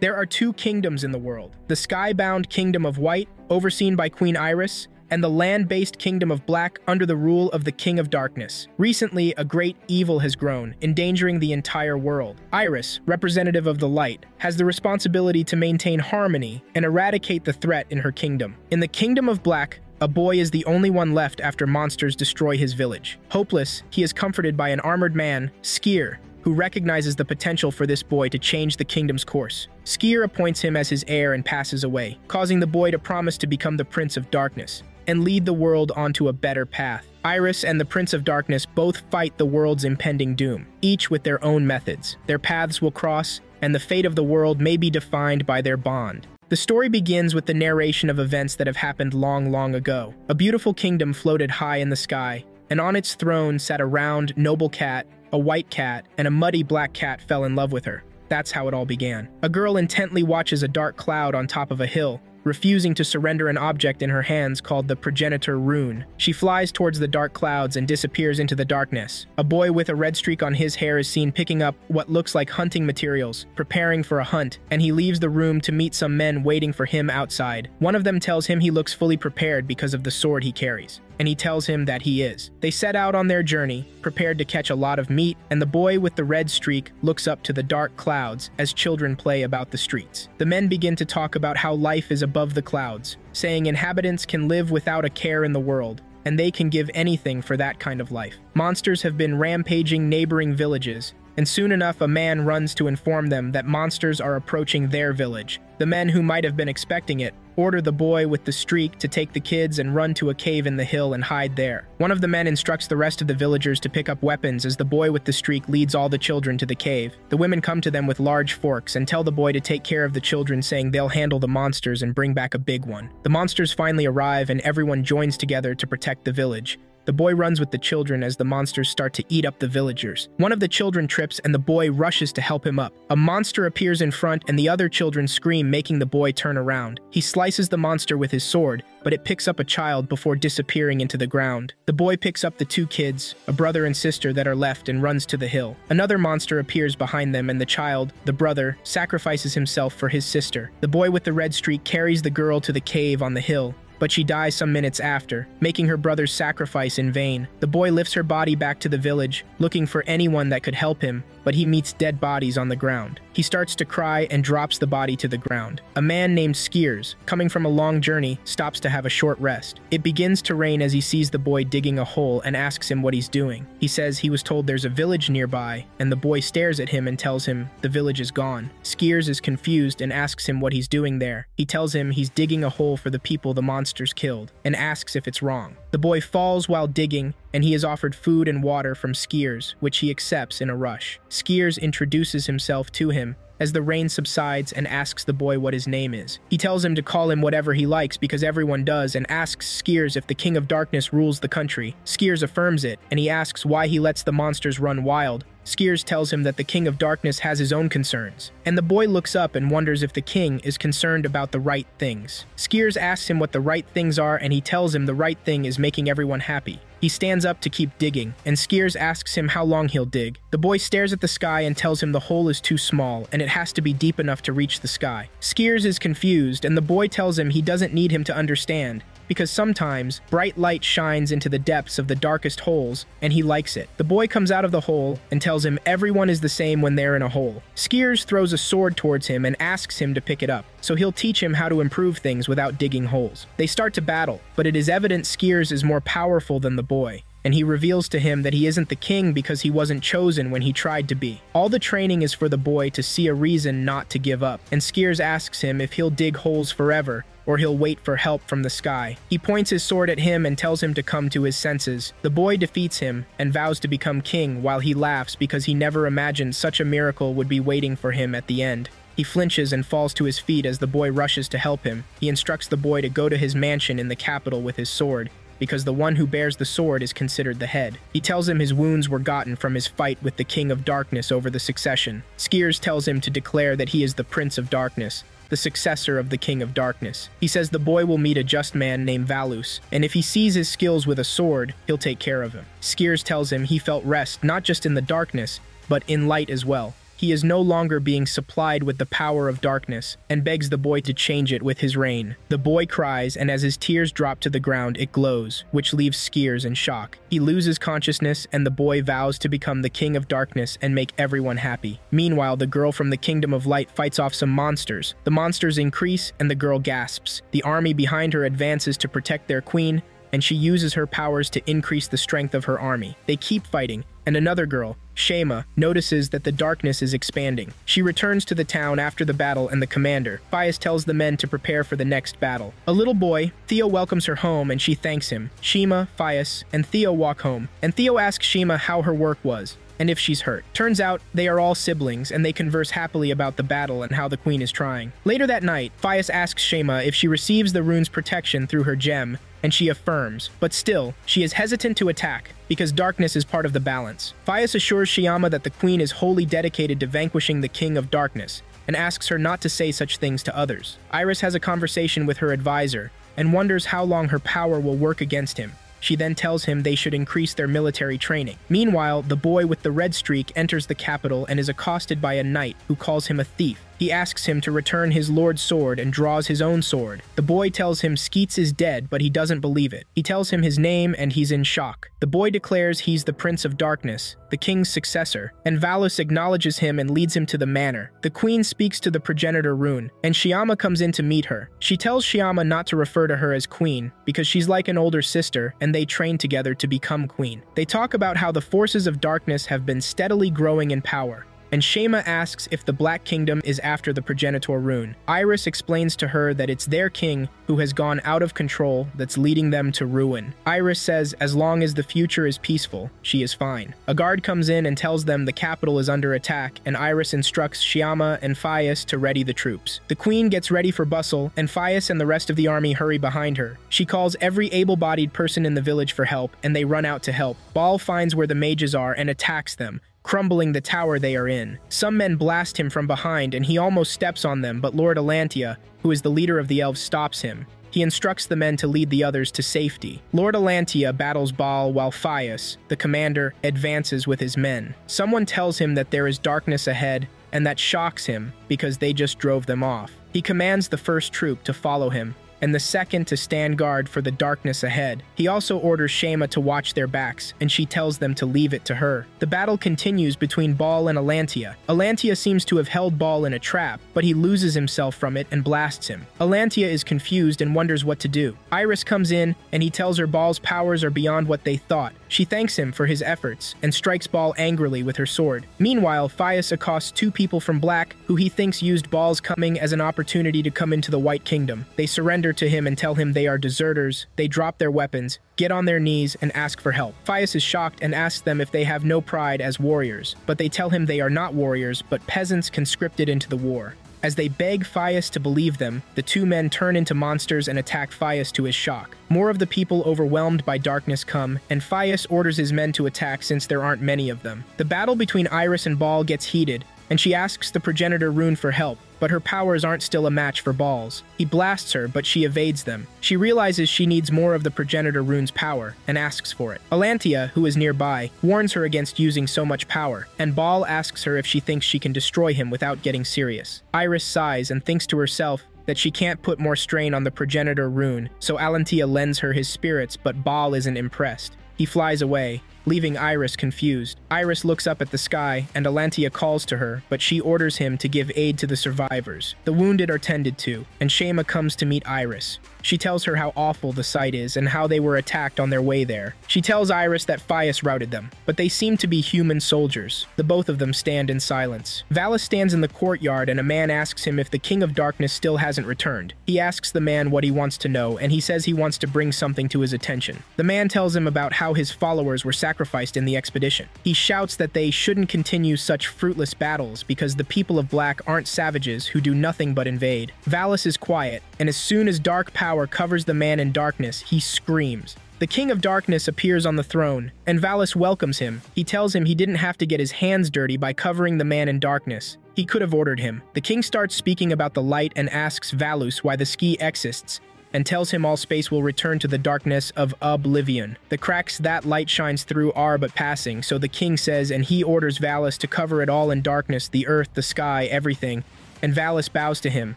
There are two kingdoms in the world, the sky-bound Kingdom of White, overseen by Queen Iris, and the land-based Kingdom of Black under the rule of the King of Darkness. Recently, a great evil has grown, endangering the entire world. Iris, representative of the light, has the responsibility to maintain harmony and eradicate the threat in her kingdom. In the Kingdom of Black, a boy is the only one left after monsters destroy his village. Hopeless, he is comforted by an armored man, Skier, who recognizes the potential for this boy to change the kingdom's course. Skier appoints him as his heir and passes away, causing the boy to promise to become the Prince of Darkness and lead the world onto a better path. Iris and the Prince of Darkness both fight the world's impending doom, each with their own methods. Their paths will cross, and the fate of the world may be defined by their bond. The story begins with the narration of events that have happened long, long ago. A beautiful kingdom floated high in the sky, and on its throne sat a round, noble cat, a white cat, and a muddy black cat fell in love with her. That's how it all began. A girl intently watches a dark cloud on top of a hill, refusing to surrender an object in her hands called the progenitor rune. She flies towards the dark clouds and disappears into the darkness. A boy with a red streak on his hair is seen picking up what looks like hunting materials, preparing for a hunt, and he leaves the room to meet some men waiting for him outside. One of them tells him he looks fully prepared because of the sword he carries and he tells him that he is. They set out on their journey, prepared to catch a lot of meat, and the boy with the red streak looks up to the dark clouds as children play about the streets. The men begin to talk about how life is above the clouds, saying inhabitants can live without a care in the world, and they can give anything for that kind of life. Monsters have been rampaging neighboring villages, and soon enough a man runs to inform them that monsters are approaching their village. The men who might have been expecting it order the boy with the streak to take the kids and run to a cave in the hill and hide there. One of the men instructs the rest of the villagers to pick up weapons as the boy with the streak leads all the children to the cave. The women come to them with large forks and tell the boy to take care of the children saying they'll handle the monsters and bring back a big one. The monsters finally arrive and everyone joins together to protect the village. The boy runs with the children as the monsters start to eat up the villagers. One of the children trips and the boy rushes to help him up. A monster appears in front and the other children scream making the boy turn around. He slices the monster with his sword, but it picks up a child before disappearing into the ground. The boy picks up the two kids, a brother and sister that are left and runs to the hill. Another monster appears behind them and the child, the brother, sacrifices himself for his sister. The boy with the red streak carries the girl to the cave on the hill but she dies some minutes after, making her brother's sacrifice in vain. The boy lifts her body back to the village, looking for anyone that could help him, but he meets dead bodies on the ground. He starts to cry and drops the body to the ground. A man named Skiers, coming from a long journey, stops to have a short rest. It begins to rain as he sees the boy digging a hole and asks him what he's doing. He says he was told there's a village nearby, and the boy stares at him and tells him the village is gone. Skiers is confused and asks him what he's doing there. He tells him he's digging a hole for the people the monsters killed, and asks if it's wrong. The boy falls while digging, and he is offered food and water from Skiers, which he accepts in a rush. Skiers introduces himself to him as the rain subsides and asks the boy what his name is. He tells him to call him whatever he likes because everyone does and asks Skiers if the King of Darkness rules the country. Skiers affirms it, and he asks why he lets the monsters run wild, Skiers tells him that the King of Darkness has his own concerns, and the boy looks up and wonders if the king is concerned about the right things. Skiers asks him what the right things are and he tells him the right thing is making everyone happy. He stands up to keep digging, and Skiers asks him how long he'll dig. The boy stares at the sky and tells him the hole is too small, and it has to be deep enough to reach the sky. Skiers is confused, and the boy tells him he doesn't need him to understand, because sometimes bright light shines into the depths of the darkest holes, and he likes it. The boy comes out of the hole and tells him everyone is the same when they're in a hole. Skiers throws a sword towards him and asks him to pick it up, so he'll teach him how to improve things without digging holes. They start to battle, but it is evident Skiers is more powerful than the boy and he reveals to him that he isn't the king because he wasn't chosen when he tried to be. All the training is for the boy to see a reason not to give up, and Skiers asks him if he'll dig holes forever, or he'll wait for help from the sky. He points his sword at him and tells him to come to his senses. The boy defeats him and vows to become king while he laughs because he never imagined such a miracle would be waiting for him at the end. He flinches and falls to his feet as the boy rushes to help him. He instructs the boy to go to his mansion in the capital with his sword, because the one who bears the sword is considered the head. He tells him his wounds were gotten from his fight with the King of Darkness over the succession. Skiers tells him to declare that he is the Prince of Darkness, the successor of the King of Darkness. He says the boy will meet a just man named Valus, and if he sees his skills with a sword, he'll take care of him. Skiers tells him he felt rest not just in the darkness, but in light as well. He is no longer being supplied with the power of darkness and begs the boy to change it with his reign. The boy cries, and as his tears drop to the ground, it glows, which leaves Skiers in shock. He loses consciousness, and the boy vows to become the king of darkness and make everyone happy. Meanwhile, the girl from the kingdom of light fights off some monsters. The monsters increase, and the girl gasps. The army behind her advances to protect their queen, and she uses her powers to increase the strength of her army. They keep fighting, and another girl, Shema, notices that the darkness is expanding. She returns to the town after the battle and the commander, Fias tells the men to prepare for the next battle. A little boy, Theo welcomes her home and she thanks him. Shema, Fias, and Theo walk home, and Theo asks Shema how her work was and if she's hurt. Turns out they are all siblings and they converse happily about the battle and how the queen is trying. Later that night, Fias asks Shema if she receives the rune's protection through her gem and she affirms, but still, she is hesitant to attack, because darkness is part of the balance. Fias assures Shyama that the queen is wholly dedicated to vanquishing the king of darkness, and asks her not to say such things to others. Iris has a conversation with her advisor, and wonders how long her power will work against him. She then tells him they should increase their military training. Meanwhile, the boy with the red streak enters the capital and is accosted by a knight who calls him a thief. He asks him to return his lord's sword and draws his own sword. The boy tells him Skeets is dead, but he doesn't believe it. He tells him his name and he's in shock. The boy declares he's the Prince of Darkness, the king's successor, and Valus acknowledges him and leads him to the manor. The queen speaks to the progenitor rune, and Shyama comes in to meet her. She tells Shyama not to refer to her as queen, because she's like an older sister, and they train together to become queen. They talk about how the forces of darkness have been steadily growing in power, and Shema asks if the Black Kingdom is after the progenitor rune. Iris explains to her that it's their king who has gone out of control that's leading them to ruin. Iris says as long as the future is peaceful, she is fine. A guard comes in and tells them the capital is under attack, and Iris instructs Shyama and Fias to ready the troops. The queen gets ready for bustle, and Fias and the rest of the army hurry behind her. She calls every able-bodied person in the village for help, and they run out to help. Baal finds where the mages are and attacks them, crumbling the tower they are in. Some men blast him from behind and he almost steps on them, but Lord Alantia, who is the leader of the elves, stops him. He instructs the men to lead the others to safety. Lord Alantia battles Baal while Fias, the commander, advances with his men. Someone tells him that there is darkness ahead, and that shocks him because they just drove them off. He commands the first troop to follow him, and the second to stand guard for the darkness ahead. He also orders Shema to watch their backs, and she tells them to leave it to her. The battle continues between Baal and Alantia. Alantia seems to have held Baal in a trap, but he loses himself from it and blasts him. Alantia is confused and wonders what to do. Iris comes in, and he tells her Baal's powers are beyond what they thought. She thanks him for his efforts, and strikes Baal angrily with her sword. Meanwhile, Fias accosts two people from Black, who he thinks used Baal's coming as an opportunity to come into the White Kingdom. They surrender to him and tell him they are deserters, they drop their weapons, get on their knees, and ask for help. Fias is shocked and asks them if they have no pride as warriors, but they tell him they are not warriors, but peasants conscripted into the war. As they beg Fias to believe them, the two men turn into monsters and attack Fias to his shock. More of the people overwhelmed by darkness come, and Fias orders his men to attack since there aren't many of them. The battle between Iris and Baal gets heated, and she asks the progenitor rune for help, but her powers aren't still a match for Baal's. He blasts her, but she evades them. She realizes she needs more of the progenitor rune's power, and asks for it. Alantia, who is nearby, warns her against using so much power, and Baal asks her if she thinks she can destroy him without getting serious. Iris sighs and thinks to herself that she can't put more strain on the progenitor rune, so Alantia lends her his spirits, but Baal isn't impressed. He flies away, leaving Iris confused. Iris looks up at the sky, and Alantia calls to her, but she orders him to give aid to the survivors. The wounded are tended to, and Shema comes to meet Iris. She tells her how awful the site is and how they were attacked on their way there. She tells Iris that Fias routed them, but they seem to be human soldiers. The both of them stand in silence. Valus stands in the courtyard and a man asks him if the King of Darkness still hasn't returned. He asks the man what he wants to know, and he says he wants to bring something to his attention. The man tells him about how his followers were sacrificed in the expedition. He shouts that they shouldn't continue such fruitless battles because the people of Black aren't savages who do nothing but invade. Valus is quiet, and as soon as dark power covers the man in darkness, he screams. The King of Darkness appears on the throne, and Valus welcomes him. He tells him he didn't have to get his hands dirty by covering the man in darkness. He could have ordered him. The king starts speaking about the light and asks Valus why the ski exists, and tells him all space will return to the darkness of oblivion. The cracks that light shines through are but passing, so the king says, and he orders Valis to cover it all in darkness, the earth, the sky, everything, and Valis bows to him.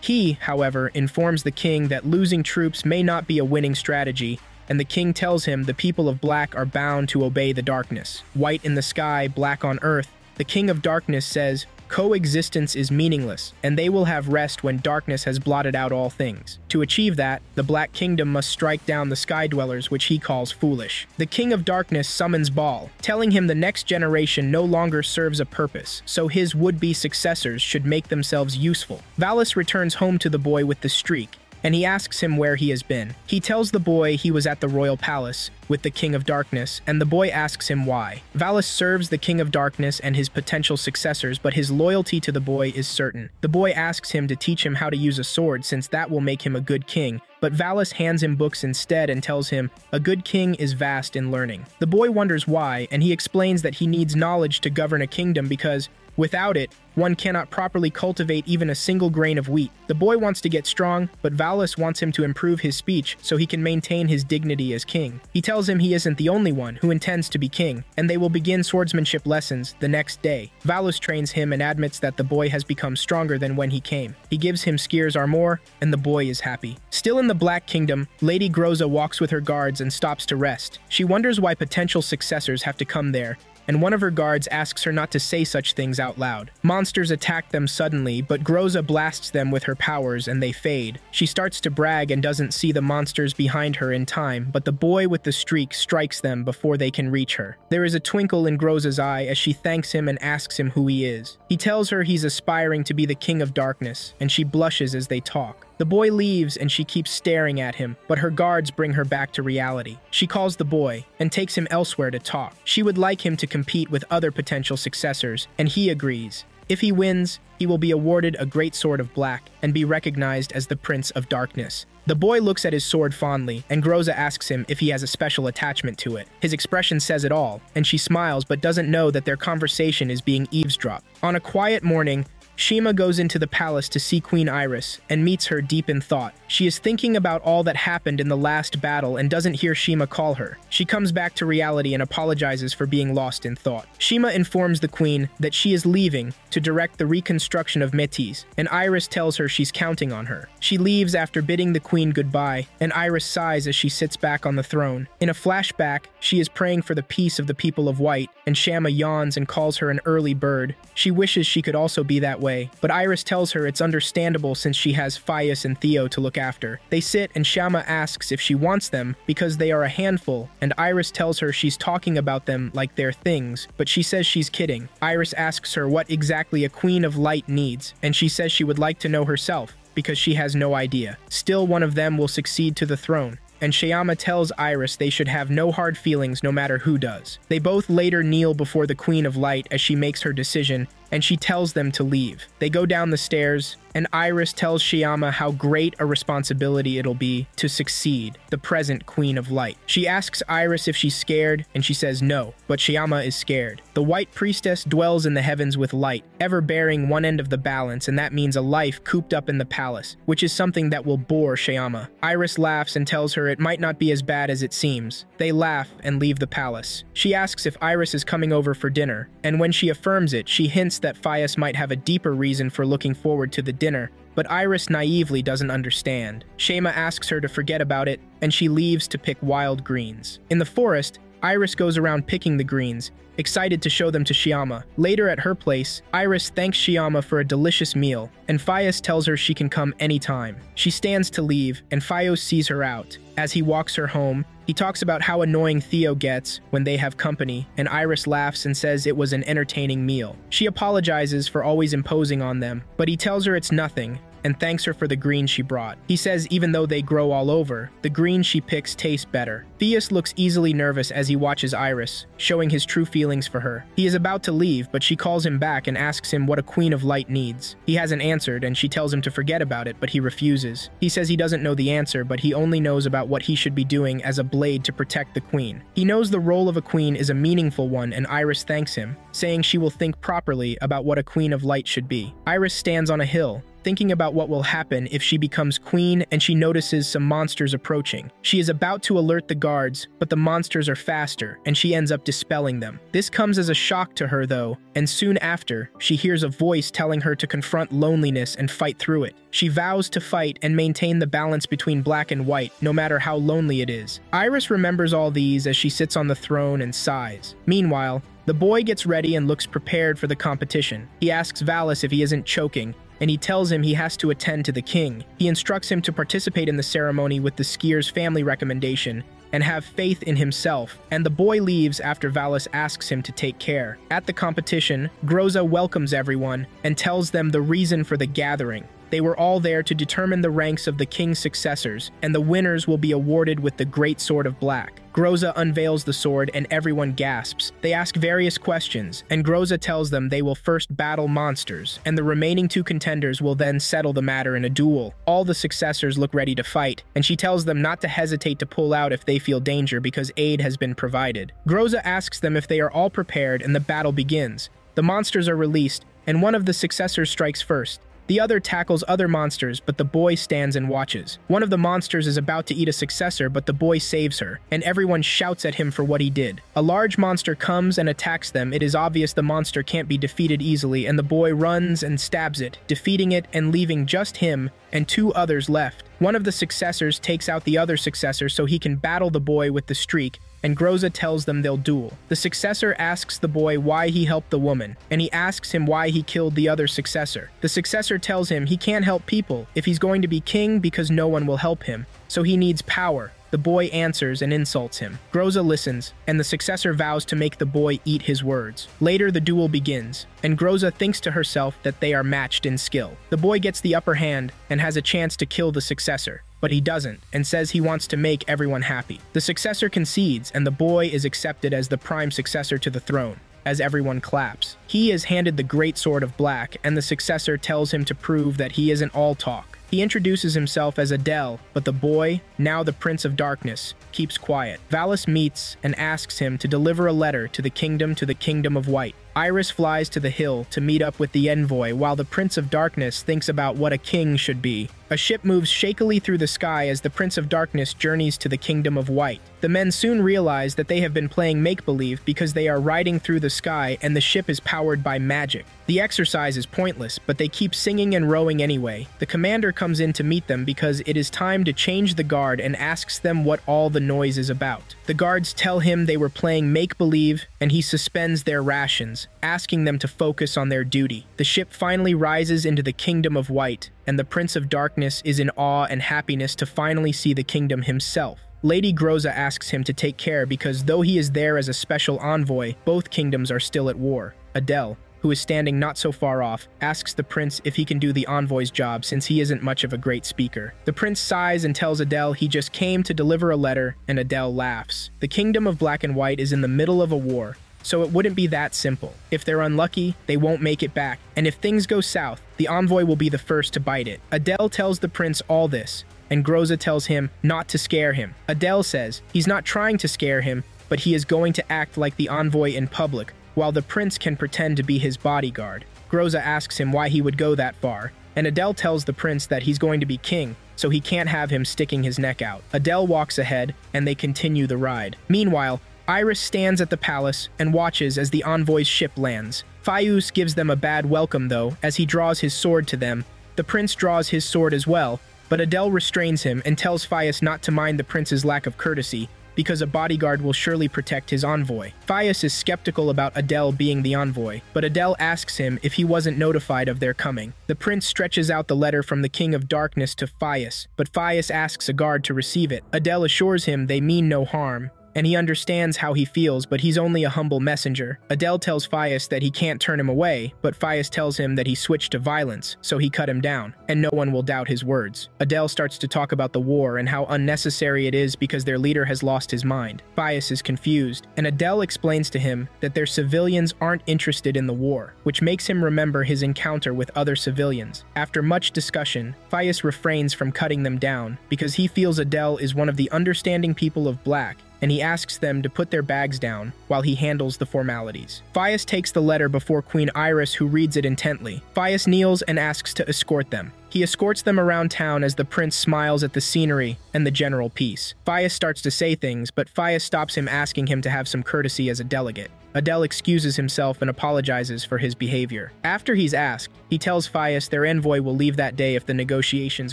He, however, informs the king that losing troops may not be a winning strategy, and the king tells him the people of black are bound to obey the darkness. White in the sky, black on earth, the king of darkness says, Coexistence is meaningless, and they will have rest when darkness has blotted out all things. To achieve that, the Black Kingdom must strike down the Sky Dwellers, which he calls foolish. The King of Darkness summons Baal, telling him the next generation no longer serves a purpose, so his would-be successors should make themselves useful. Valis returns home to the boy with the streak, and he asks him where he has been. He tells the boy he was at the royal palace with the King of Darkness, and the boy asks him why. Valis serves the King of Darkness and his potential successors, but his loyalty to the boy is certain. The boy asks him to teach him how to use a sword since that will make him a good king, but Valis hands him books instead and tells him, a good king is vast in learning. The boy wonders why, and he explains that he needs knowledge to govern a kingdom because Without it, one cannot properly cultivate even a single grain of wheat. The boy wants to get strong, but Valus wants him to improve his speech so he can maintain his dignity as king. He tells him he isn't the only one who intends to be king, and they will begin swordsmanship lessons the next day. Valus trains him and admits that the boy has become stronger than when he came. He gives him Skir's armor, and the boy is happy. Still in the Black Kingdom, Lady Groza walks with her guards and stops to rest. She wonders why potential successors have to come there, and one of her guards asks her not to say such things out loud. Monsters attack them suddenly, but Groza blasts them with her powers and they fade. She starts to brag and doesn't see the monsters behind her in time, but the boy with the streak strikes them before they can reach her. There is a twinkle in Groza's eye as she thanks him and asks him who he is. He tells her he's aspiring to be the King of Darkness, and she blushes as they talk. The boy leaves and she keeps staring at him, but her guards bring her back to reality. She calls the boy and takes him elsewhere to talk. She would like him to compete with other potential successors, and he agrees. If he wins, he will be awarded a great sword of black and be recognized as the Prince of Darkness. The boy looks at his sword fondly, and Groza asks him if he has a special attachment to it. His expression says it all, and she smiles but doesn't know that their conversation is being eavesdropped. On a quiet morning, Shima goes into the palace to see Queen Iris and meets her deep in thought. She is thinking about all that happened in the last battle and doesn't hear Shima call her. She comes back to reality and apologizes for being lost in thought. Shima informs the queen that she is leaving to direct the reconstruction of Metis, and Iris tells her she's counting on her. She leaves after bidding the queen goodbye, and Iris sighs as she sits back on the throne. In a flashback, she is praying for the peace of the people of White, and Shama yawns and calls her an early bird. She wishes she could also be that way way, but Iris tells her it's understandable since she has Fias and Theo to look after. They sit and Shama asks if she wants them because they are a handful, and Iris tells her she's talking about them like they're things, but she says she's kidding. Iris asks her what exactly a Queen of Light needs, and she says she would like to know herself because she has no idea. Still, one of them will succeed to the throne and Shayama tells Iris they should have no hard feelings no matter who does. They both later kneel before the Queen of Light as she makes her decision, and she tells them to leave. They go down the stairs, and Iris tells Shiyama how great a responsibility it'll be to succeed the present Queen of Light. She asks Iris if she's scared, and she says no, but Shiyama is scared. The White Priestess dwells in the heavens with light, ever bearing one end of the balance, and that means a life cooped up in the palace, which is something that will bore Shiyama. Iris laughs and tells her it might not be as bad as it seems. They laugh and leave the palace. She asks if Iris is coming over for dinner, and when she affirms it, she hints that Fias might have a deeper reason for looking forward to the dinner, but Iris naively doesn't understand. Shema asks her to forget about it, and she leaves to pick wild greens. In the forest, Iris goes around picking the greens, excited to show them to Shiama. Later at her place, Iris thanks Shiama for a delicious meal, and Fias tells her she can come anytime. She stands to leave, and Fias sees her out. As he walks her home, he talks about how annoying Theo gets when they have company, and Iris laughs and says it was an entertaining meal. She apologizes for always imposing on them, but he tells her it's nothing, and thanks her for the green she brought. He says even though they grow all over, the green she picks taste better. Theus looks easily nervous as he watches Iris, showing his true feelings for her. He is about to leave, but she calls him back and asks him what a Queen of Light needs. He hasn't answered, and she tells him to forget about it, but he refuses. He says he doesn't know the answer, but he only knows about what he should be doing as a blade to protect the Queen. He knows the role of a Queen is a meaningful one, and Iris thanks him, saying she will think properly about what a Queen of Light should be. Iris stands on a hill, thinking about what will happen if she becomes queen and she notices some monsters approaching. She is about to alert the guards, but the monsters are faster, and she ends up dispelling them. This comes as a shock to her, though, and soon after, she hears a voice telling her to confront loneliness and fight through it. She vows to fight and maintain the balance between black and white, no matter how lonely it is. Iris remembers all these as she sits on the throne and sighs. Meanwhile, the boy gets ready and looks prepared for the competition. He asks Valis if he isn't choking, and he tells him he has to attend to the king. He instructs him to participate in the ceremony with the skier's family recommendation and have faith in himself, and the boy leaves after Valis asks him to take care. At the competition, Groza welcomes everyone and tells them the reason for the gathering. They were all there to determine the ranks of the king's successors, and the winners will be awarded with the Great Sword of Black. Groza unveils the sword and everyone gasps. They ask various questions, and Groza tells them they will first battle monsters, and the remaining two contenders will then settle the matter in a duel. All the successors look ready to fight, and she tells them not to hesitate to pull out if they feel danger because aid has been provided. Groza asks them if they are all prepared and the battle begins. The monsters are released, and one of the successors strikes first. The other tackles other monsters, but the boy stands and watches. One of the monsters is about to eat a successor, but the boy saves her, and everyone shouts at him for what he did. A large monster comes and attacks them. It is obvious the monster can't be defeated easily, and the boy runs and stabs it, defeating it and leaving just him and two others left. One of the successors takes out the other successor so he can battle the boy with the streak, and Groza tells them they'll duel. The successor asks the boy why he helped the woman, and he asks him why he killed the other successor. The successor tells him he can't help people if he's going to be king because no one will help him, so he needs power. The boy answers and insults him. Groza listens, and the successor vows to make the boy eat his words. Later, the duel begins, and Groza thinks to herself that they are matched in skill. The boy gets the upper hand and has a chance to kill the successor but he doesn't, and says he wants to make everyone happy. The successor concedes, and the boy is accepted as the prime successor to the throne as everyone claps. He is handed the Great Sword of Black, and the successor tells him to prove that he isn't all talk. He introduces himself as Adele, but the boy, now the Prince of Darkness, keeps quiet. Valis meets and asks him to deliver a letter to the kingdom to the kingdom of White. Iris flies to the hill to meet up with the envoy while the Prince of Darkness thinks about what a king should be. A ship moves shakily through the sky as the Prince of Darkness journeys to the Kingdom of White. The men soon realize that they have been playing make-believe because they are riding through the sky and the ship is powered by magic. The exercise is pointless, but they keep singing and rowing anyway. The commander comes in to meet them because it is time to change the guard and asks them what all the noise is about. The guards tell him they were playing make-believe and he suspends their rations, asking them to focus on their duty. The ship finally rises into the Kingdom of White, and the Prince of Darkness is in awe and happiness to finally see the kingdom himself. Lady Groza asks him to take care because though he is there as a special envoy, both kingdoms are still at war. Adele, who is standing not so far off, asks the prince if he can do the envoy's job since he isn't much of a great speaker. The prince sighs and tells Adele he just came to deliver a letter, and Adele laughs. The kingdom of Black and White is in the middle of a war, so it wouldn't be that simple. If they're unlucky, they won't make it back, and if things go south, the envoy will be the first to bite it. Adele tells the prince all this, and Groza tells him not to scare him. Adele says he's not trying to scare him, but he is going to act like the envoy in public, while the prince can pretend to be his bodyguard. Groza asks him why he would go that far, and Adele tells the prince that he's going to be king, so he can't have him sticking his neck out. Adele walks ahead, and they continue the ride. Meanwhile, Iris stands at the palace and watches as the envoy's ship lands. Fias gives them a bad welcome, though, as he draws his sword to them. The prince draws his sword as well, but Adele restrains him and tells Fias not to mind the prince's lack of courtesy, because a bodyguard will surely protect his envoy. Fias is skeptical about Adele being the envoy, but Adele asks him if he wasn't notified of their coming. The prince stretches out the letter from the King of Darkness to Fias, but Fias asks a guard to receive it. Adele assures him they mean no harm, and he understands how he feels, but he's only a humble messenger. Adele tells Fias that he can't turn him away, but Fias tells him that he switched to violence, so he cut him down, and no one will doubt his words. Adele starts to talk about the war and how unnecessary it is because their leader has lost his mind. Fias is confused, and Adele explains to him that their civilians aren't interested in the war, which makes him remember his encounter with other civilians. After much discussion, Fias refrains from cutting them down because he feels Adele is one of the understanding people of Black and he asks them to put their bags down while he handles the formalities. Fias takes the letter before Queen Iris, who reads it intently. Fias kneels and asks to escort them. He escorts them around town as the prince smiles at the scenery and the general peace. Fias starts to say things, but Fias stops him asking him to have some courtesy as a delegate. Adele excuses himself and apologizes for his behavior. After he's asked, he tells Fias their envoy will leave that day if the negotiations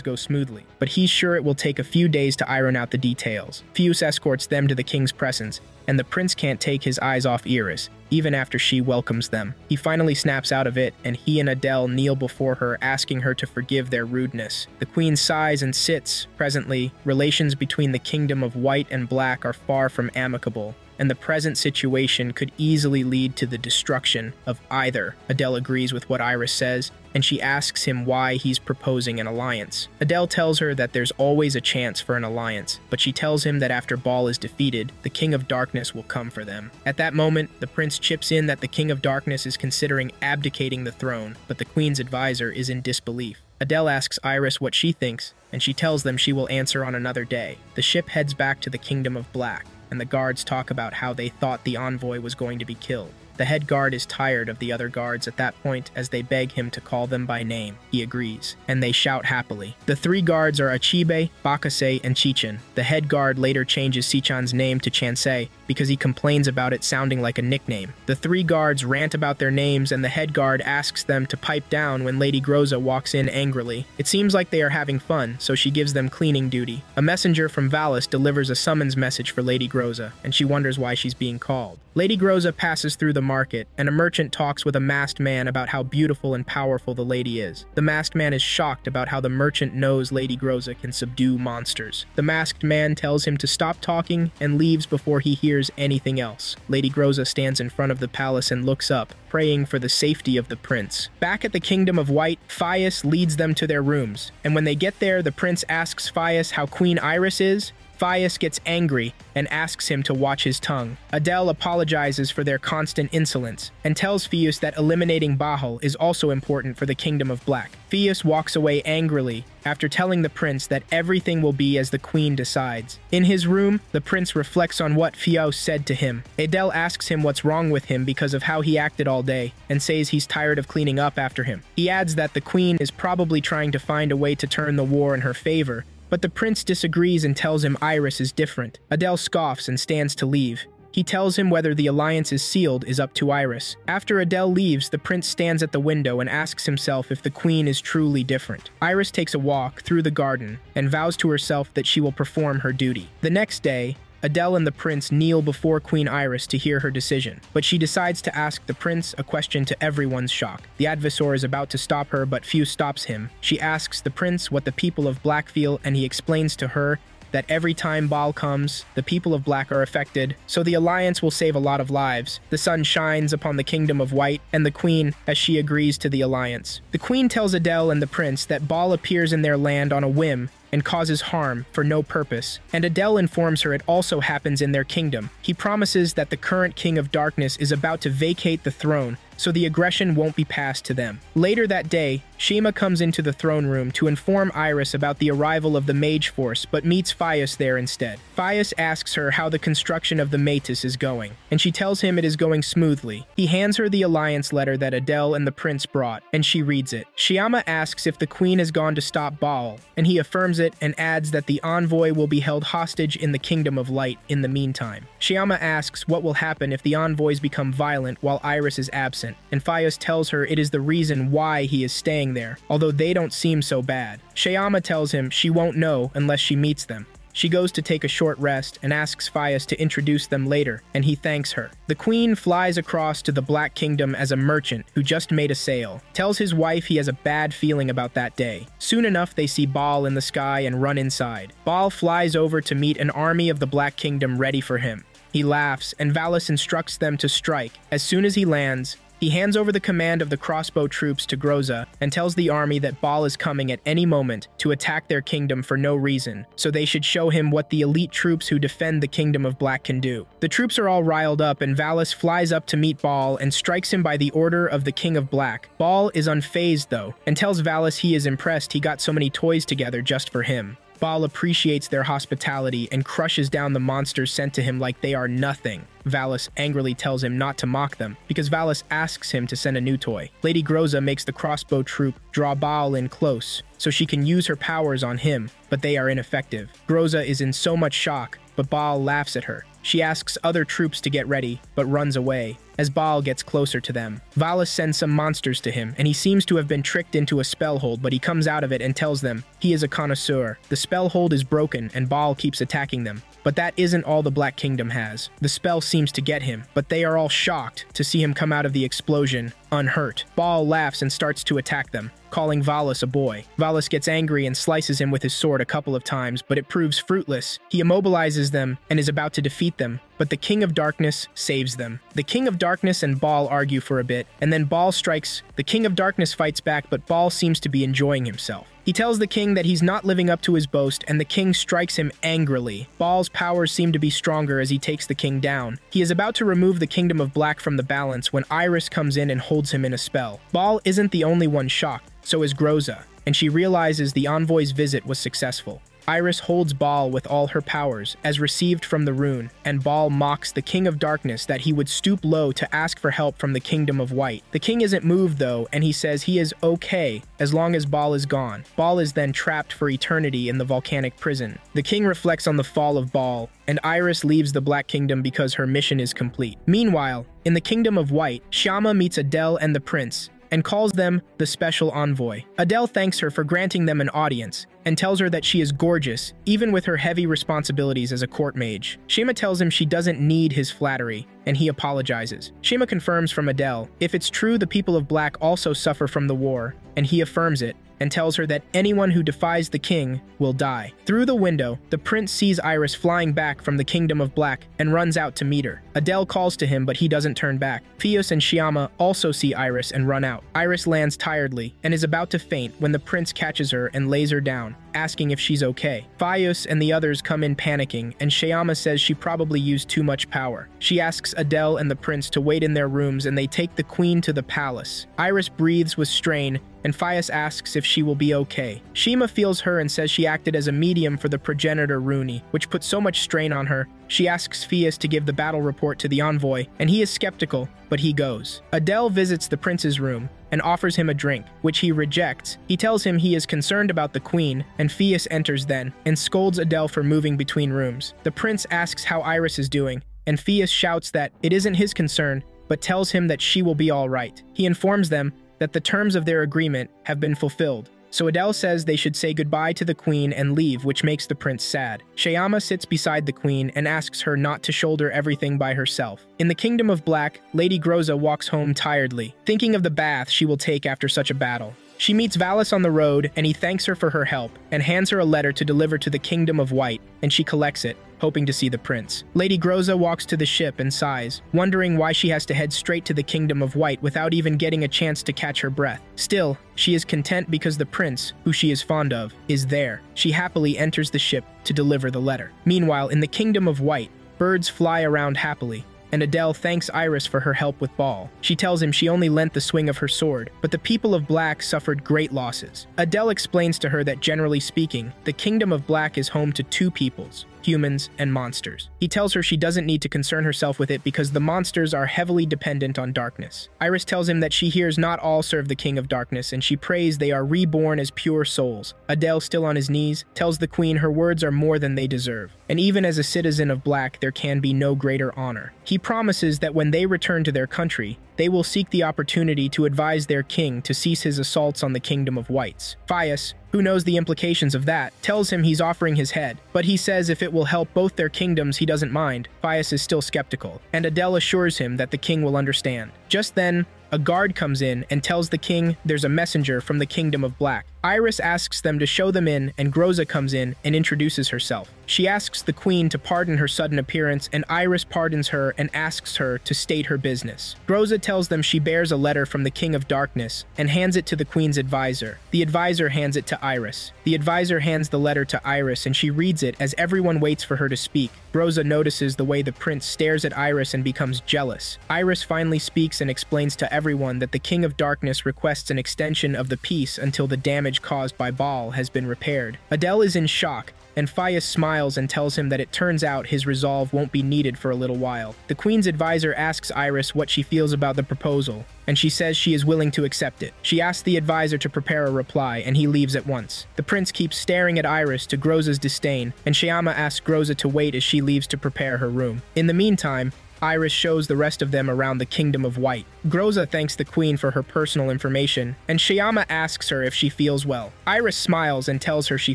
go smoothly, but he's sure it will take a few days to iron out the details. Fias escorts them to the king's presence, and the prince can't take his eyes off Iris, even after she welcomes them. He finally snaps out of it, and he and Adele kneel before her, asking her to forgive their rudeness. The queen sighs and sits. Presently, relations between the kingdom of white and black are far from amicable, and the present situation could easily lead to the destruction of either. Adele agrees with what Iris says, and she asks him why he's proposing an alliance. Adele tells her that there's always a chance for an alliance, but she tells him that after Baal is defeated, the King of Darkness will come for them. At that moment, the prince chips in that the King of Darkness is considering abdicating the throne, but the Queen's advisor is in disbelief. Adele asks Iris what she thinks, and she tells them she will answer on another day. The ship heads back to the Kingdom of Black and the guards talk about how they thought the envoy was going to be killed. The head guard is tired of the other guards at that point as they beg him to call them by name. He agrees, and they shout happily. The three guards are Achibe, Bakase, and Chichan. The head guard later changes Sichan's name to Chansei because he complains about it sounding like a nickname. The three guards rant about their names and the head guard asks them to pipe down when Lady Groza walks in angrily. It seems like they are having fun, so she gives them cleaning duty. A messenger from Valis delivers a summons message for Lady Groza, and she wonders why she's being called. Lady Groza passes through the market, and a merchant talks with a masked man about how beautiful and powerful the lady is. The masked man is shocked about how the merchant knows Lady Groza can subdue monsters. The masked man tells him to stop talking and leaves before he hears anything else. Lady Groza stands in front of the palace and looks up, praying for the safety of the prince. Back at the Kingdom of White, Fias leads them to their rooms, and when they get there, the prince asks Fias how Queen Iris is, Fias gets angry and asks him to watch his tongue. Adele apologizes for their constant insolence and tells Fias that eliminating Baal is also important for the Kingdom of Black. Fias walks away angrily after telling the prince that everything will be as the queen decides. In his room, the prince reflects on what Fias said to him. Adele asks him what's wrong with him because of how he acted all day and says he's tired of cleaning up after him. He adds that the queen is probably trying to find a way to turn the war in her favor but the prince disagrees and tells him Iris is different. Adele scoffs and stands to leave. He tells him whether the alliance is sealed is up to Iris. After Adele leaves, the prince stands at the window and asks himself if the queen is truly different. Iris takes a walk through the garden and vows to herself that she will perform her duty. The next day, Adele and the prince kneel before Queen Iris to hear her decision, but she decides to ask the prince a question to everyone's shock. The advisor is about to stop her, but Few stops him. She asks the prince what the people of Black feel, and he explains to her that every time Baal comes, the people of Black are affected, so the Alliance will save a lot of lives. The sun shines upon the kingdom of White and the Queen as she agrees to the Alliance. The Queen tells Adele and the Prince that Baal appears in their land on a whim and causes harm for no purpose, and Adele informs her it also happens in their kingdom. He promises that the current King of Darkness is about to vacate the throne, so the aggression won't be passed to them. Later that day, Shima comes into the throne room to inform Iris about the arrival of the Mage Force, but meets Fias there instead. Fias asks her how the construction of the Matis is going, and she tells him it is going smoothly. He hands her the alliance letter that Adele and the prince brought, and she reads it. Shyama asks if the queen has gone to stop Baal, and he affirms it and adds that the envoy will be held hostage in the Kingdom of Light in the meantime. Shyama asks what will happen if the envoys become violent while Iris is absent, and Fias tells her it is the reason why he is staying there, although they don't seem so bad. Shyama tells him she won't know unless she meets them. She goes to take a short rest and asks Fias to introduce them later, and he thanks her. The queen flies across to the Black Kingdom as a merchant who just made a sale, tells his wife he has a bad feeling about that day. Soon enough, they see Baal in the sky and run inside. Baal flies over to meet an army of the Black Kingdom ready for him. He laughs, and Valis instructs them to strike. As soon as he lands, he hands over the command of the crossbow troops to Groza and tells the army that Baal is coming at any moment to attack their kingdom for no reason, so they should show him what the elite troops who defend the kingdom of Black can do. The troops are all riled up and Valis flies up to meet Baal and strikes him by the order of the king of Black. Baal is unfazed though, and tells Valis he is impressed he got so many toys together just for him. Baal appreciates their hospitality and crushes down the monsters sent to him like they are nothing. Valis angrily tells him not to mock them, because Valis asks him to send a new toy. Lady Groza makes the crossbow troop draw Baal in close, so she can use her powers on him, but they are ineffective. Groza is in so much shock, but Baal laughs at her. She asks other troops to get ready, but runs away as Baal gets closer to them. Valis sends some monsters to him, and he seems to have been tricked into a spell hold, but he comes out of it and tells them he is a connoisseur. The spell hold is broken, and Baal keeps attacking them. But that isn't all the Black Kingdom has. The spell seems to get him, but they are all shocked to see him come out of the explosion unhurt. Baal laughs and starts to attack them, calling Valus a boy. Valus gets angry and slices him with his sword a couple of times, but it proves fruitless. He immobilizes them and is about to defeat them, but the King of Darkness saves them. The King of Darkness and Baal argue for a bit, and then Baal strikes. The King of Darkness fights back, but Baal seems to be enjoying himself. He tells the king that he's not living up to his boast, and the king strikes him angrily. Baal's powers seem to be stronger as he takes the king down. He is about to remove the Kingdom of Black from the balance when Iris comes in and holds him in a spell. Baal isn't the only one shocked, so is Groza, and she realizes the envoy's visit was successful. Iris holds Baal with all her powers, as received from the rune, and Baal mocks the King of Darkness that he would stoop low to ask for help from the Kingdom of White. The king isn't moved though, and he says he is okay as long as Baal is gone. Baal is then trapped for eternity in the volcanic prison. The king reflects on the fall of Baal, and Iris leaves the Black Kingdom because her mission is complete. Meanwhile, in the Kingdom of White, Shama meets Adele and the prince, and calls them the special envoy. Adele thanks her for granting them an audience and tells her that she is gorgeous, even with her heavy responsibilities as a court mage. Shima tells him she doesn't need his flattery, and he apologizes. Shima confirms from Adele if it's true the people of Black also suffer from the war, and he affirms it, and tells her that anyone who defies the king will die. Through the window, the prince sees Iris flying back from the Kingdom of Black and runs out to meet her. Adele calls to him, but he doesn't turn back. Fias and Shiama also see Iris and run out. Iris lands tiredly and is about to faint when the prince catches her and lays her down, asking if she's okay. Fias and the others come in panicking, and Shiama says she probably used too much power. She asks Adele and the prince to wait in their rooms and they take the queen to the palace. Iris breathes with strain and Fias asks if she will be okay. Shima feels her and says she acted as a medium for the progenitor Rooney, which put so much strain on her. She asks Fias to give the battle report to the envoy, and he is skeptical, but he goes. Adele visits the prince's room and offers him a drink, which he rejects. He tells him he is concerned about the queen, and Fias enters then and scolds Adele for moving between rooms. The prince asks how Iris is doing, and Fias shouts that it isn't his concern, but tells him that she will be all right. He informs them that the terms of their agreement have been fulfilled. So Adele says they should say goodbye to the queen and leave, which makes the prince sad. Shayama sits beside the queen and asks her not to shoulder everything by herself. In the Kingdom of Black, Lady Groza walks home tiredly, thinking of the bath she will take after such a battle. She meets Valis on the road, and he thanks her for her help, and hands her a letter to deliver to the Kingdom of White, and she collects it, hoping to see the prince. Lady Groza walks to the ship and sighs, wondering why she has to head straight to the Kingdom of White without even getting a chance to catch her breath. Still, she is content because the prince, who she is fond of, is there. She happily enters the ship to deliver the letter. Meanwhile, in the Kingdom of White, birds fly around happily, and Adele thanks Iris for her help with Baal. She tells him she only lent the swing of her sword, but the people of Black suffered great losses. Adele explains to her that generally speaking, the Kingdom of Black is home to two peoples, humans, and monsters. He tells her she doesn't need to concern herself with it because the monsters are heavily dependent on darkness. Iris tells him that she hears not all serve the King of Darkness, and she prays they are reborn as pure souls. Adele, still on his knees, tells the queen her words are more than they deserve, and even as a citizen of Black, there can be no greater honor. He promises that when they return to their country, they will seek the opportunity to advise their king to cease his assaults on the kingdom of whites. Fias, who knows the implications of that, tells him he's offering his head, but he says if it will help both their kingdoms he doesn't mind. Fias is still skeptical, and Adele assures him that the king will understand. Just then, a guard comes in and tells the king there's a messenger from the kingdom of black. Iris asks them to show them in, and Groza comes in and introduces herself. She asks the queen to pardon her sudden appearance, and Iris pardons her and asks her to state her business. Groza tells them she bears a letter from the King of Darkness and hands it to the queen's advisor. The advisor hands it to Iris. The advisor hands the letter to Iris, and she reads it as everyone waits for her to speak. Groza notices the way the prince stares at Iris and becomes jealous. Iris finally speaks and explains to everyone that the King of Darkness requests an extension of the peace until the damage damage caused by Baal has been repaired. Adele is in shock, and Fias smiles and tells him that it turns out his resolve won't be needed for a little while. The queen's advisor asks Iris what she feels about the proposal, and she says she is willing to accept it. She asks the advisor to prepare a reply, and he leaves at once. The prince keeps staring at Iris to Groza's disdain, and Shyama asks Groza to wait as she leaves to prepare her room. In the meantime, Iris shows the rest of them around the Kingdom of White. Groza thanks the Queen for her personal information, and Shyama asks her if she feels well. Iris smiles and tells her she